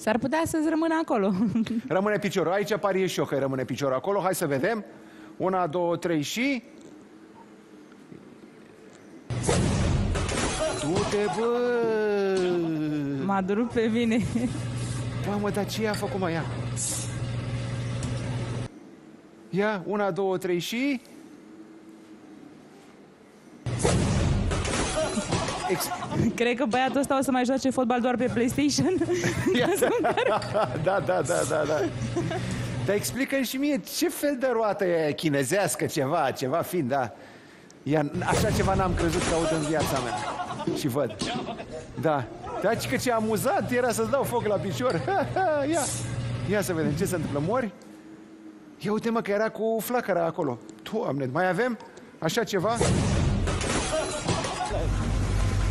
S-ar putea să-ți rămână acolo. Rămâne piciorul. Aici pariez și eu că rămâne piciorul acolo. Hai să vedem. Una, două, trei și... Du-te, bă! M-a durut pe mine. Mamă, dar ce a făcut, mă, ia? Ia, una, două, trei și... Ex... Cred că băiatul ăsta o să mai joace fotbal doar pe PlayStation. da, da, da, da, da. Dar explică și mie ce fel de roată e aia, chinezească, ceva, ceva fiind, da. Ia, așa ceva n-am crezut că aud în viața mea. Și văd. Da. Dar că ce amuzant era să-ți dau foc la picior. Ia. Ia să vedem ce se întâmplă. Mori? Ia uite mă că era cu flacăra acolo. Doamne, mai avem așa ceva?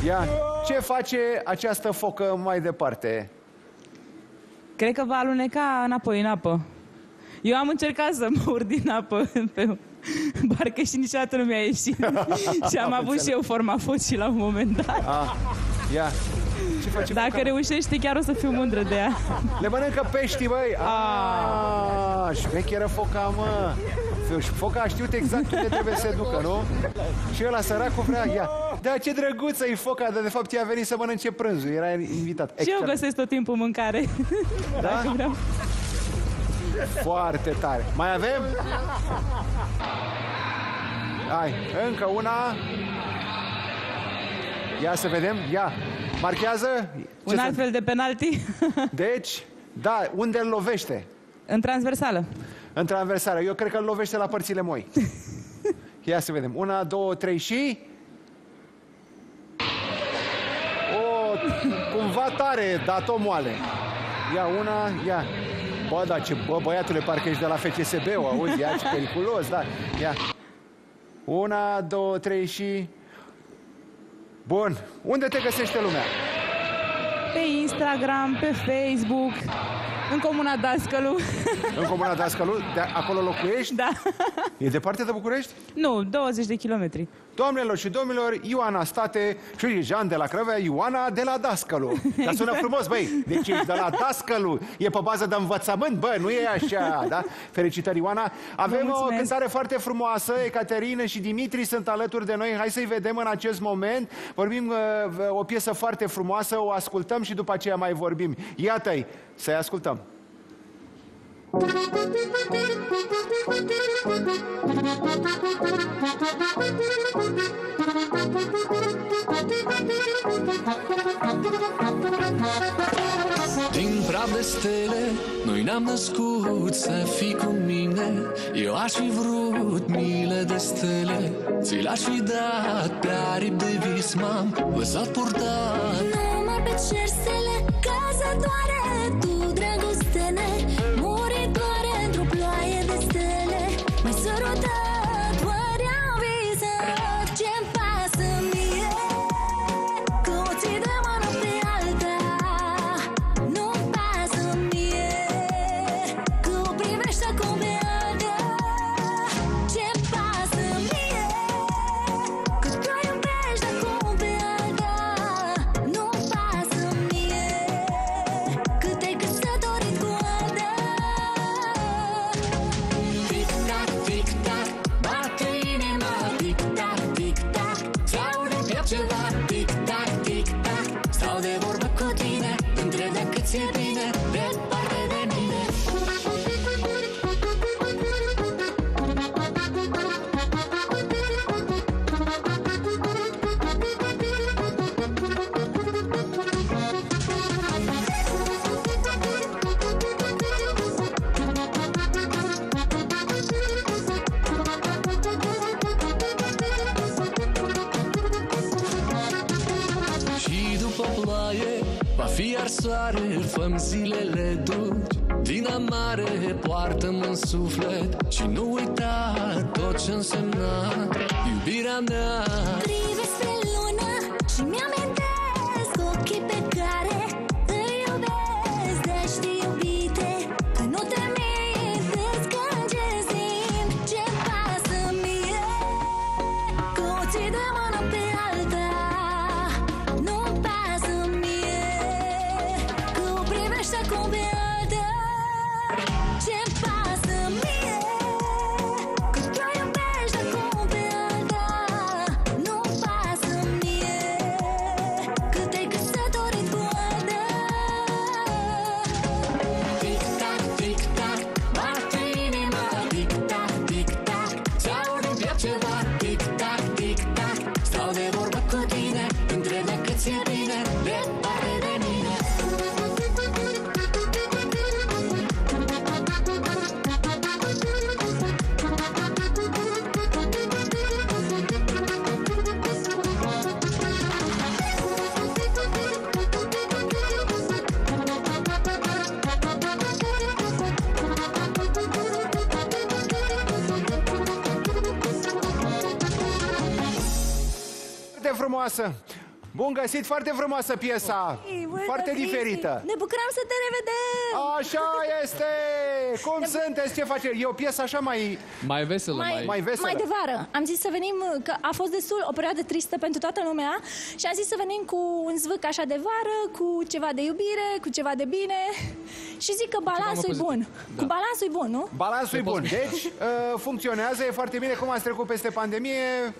Ia, ce face această focă mai departe? Cred că va aluneca înapoi în apă. Eu am încercat să mă urc din apă pe barcă și niciodată nu mi-a ieșit. și am avut și eu forma și la un moment dat. Ah, ia. Ce face Dacă foca? reușește, chiar o să fiu mândră de ea. Le mănâncă pești, băi! Ah, șmecheră foca, mă! Și foca a știut exact unde trebuie să se ducă, nu? Și ăla săracul vrea, ia. Da, ce drăguță e foca, dar de fapt ea a venit să mănânce prânzul, era invitat. Și eu Excelent. găsesc tot timpul mâncare. Da? Dacă vreau. Foarte tare. Mai avem? Hai, încă una. Ia să vedem, ia. Marchează. Un alt fel de penalti. Deci, da, unde îl lovește? În transversală. În transversală. Eu cred că îl lovește la părțile moi. Ia să vedem. Una, două, trei și... O, cumva tare, dat-o moale. Ia una, ia. Bă, da, ce, bă, băiatule, parcă ești de la FCSB-ul, auzi, ia, ce periculos, da, ia. Una, două, trei și... Bun, unde te găsește lumea? Pe Instagram, pe Facebook, în Comuna Dascălu. În Comuna Dascălu? De acolo locuiești? Da. E departe de București? Nu, 20 de kilometri. Doamnelor și domnilor, Ioana State și Jean de la Crăvea, Ioana de la Dascălu. Dar sună frumos, băi, deci ești de la Dascălu, e pe bază de învățământ, bă, nu e așa, da? Felicitări, Ioana. Avem o mulțumesc. cântare foarte frumoasă, Ecaterină și Dimitri sunt alături de noi, hai să-i vedem în acest moment. Vorbim uh, o piesă foarte frumoasă, o ascultăm și după aceea mai vorbim. Iată-i, să-i ascultăm. Din praf de stele, noi ne-am născut să fii cu mine. Eu aș fi vrut mile de stele Ți le-aș fi dat pe aripi de vis M-am lăsat purtat. Numai pe cer stele, casa doare Tu, dragoste ne făm zilele dulci Din amare poartă-mă în suflet. Și nu uita tot ce însemna Iubirea mea. Privesc Bun găsit, foarte frumoasă piesa! Foarte diferită! Ne bucurăm să te revedem Așa este! Cum sunteți? Ce face? E o piesă așa mai... Mai veselă, mai... mai veselă. Mai de vară. Am zis să venim, că a fost destul o perioadă tristă pentru toată lumea și am zis să venim cu un zvâc așa de vară, cu ceva de iubire, cu ceva de bine și zic că balansul e pozitiv. bun. Da. Cu balansul e bun, nu? Balansul e bun. Deci, uh, funcționează, e foarte bine. Cum ați trecut peste pandemie?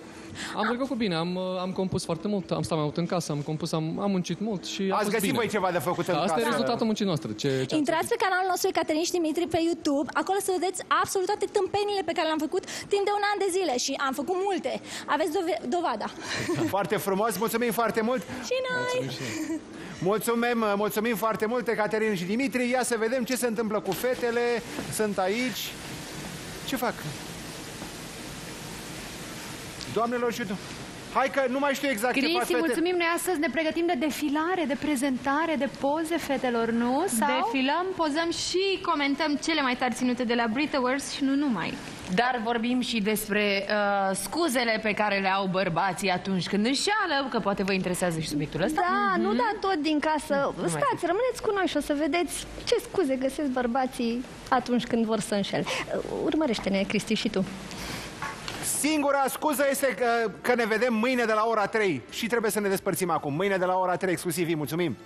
Am trecut cu bine, am, uh, am compus foarte mult, am stat mai mult în casă, am compus, am, am muncit mult și a Ați fost găsit bine. voi ceva de făcut în Asta casă? e rezultatul muncii noastre. Ce, ce Intrați pe canalul nostru Caterin și Dimitri pe YouTube, acolo să vedeți absolut toate tâmpenile pe care le-am făcut timp de un an de zile și am făcut multe. Aveți dove- dovada. Foarte frumos, mulțumim foarte mult! Și noi! Mulțumim, mulțumim foarte mult, Caterin și Dimitri. Ia să vedem ce se întâmplă cu fetele. Sunt aici. Ce fac? Doamnelor și do- Hai că nu mai știu exact ce fac Cristi, fetele. mulțumim. Noi astăzi ne pregătim de defilare, de prezentare, de poze fetelor, nu? Sau? Defilăm, pozăm și comentăm cele mai tari ținute de la Brit Awards și nu numai. Dar vorbim și despre uh, scuzele pe care le au bărbații atunci când înșeală, că poate vă interesează și subiectul ăsta. Da, nu da tot din casă. mai Stați, rămâneți cu noi și o să vedeți ce scuze găsesc bărbații atunci când vor să înșele. Urmărește-ne, Cristi, și tu. Singura scuză este că, că ne vedem mâine de la ora 3 și trebuie să ne despărțim acum. Mâine de la ora 3 exclusiv. Mulțumim!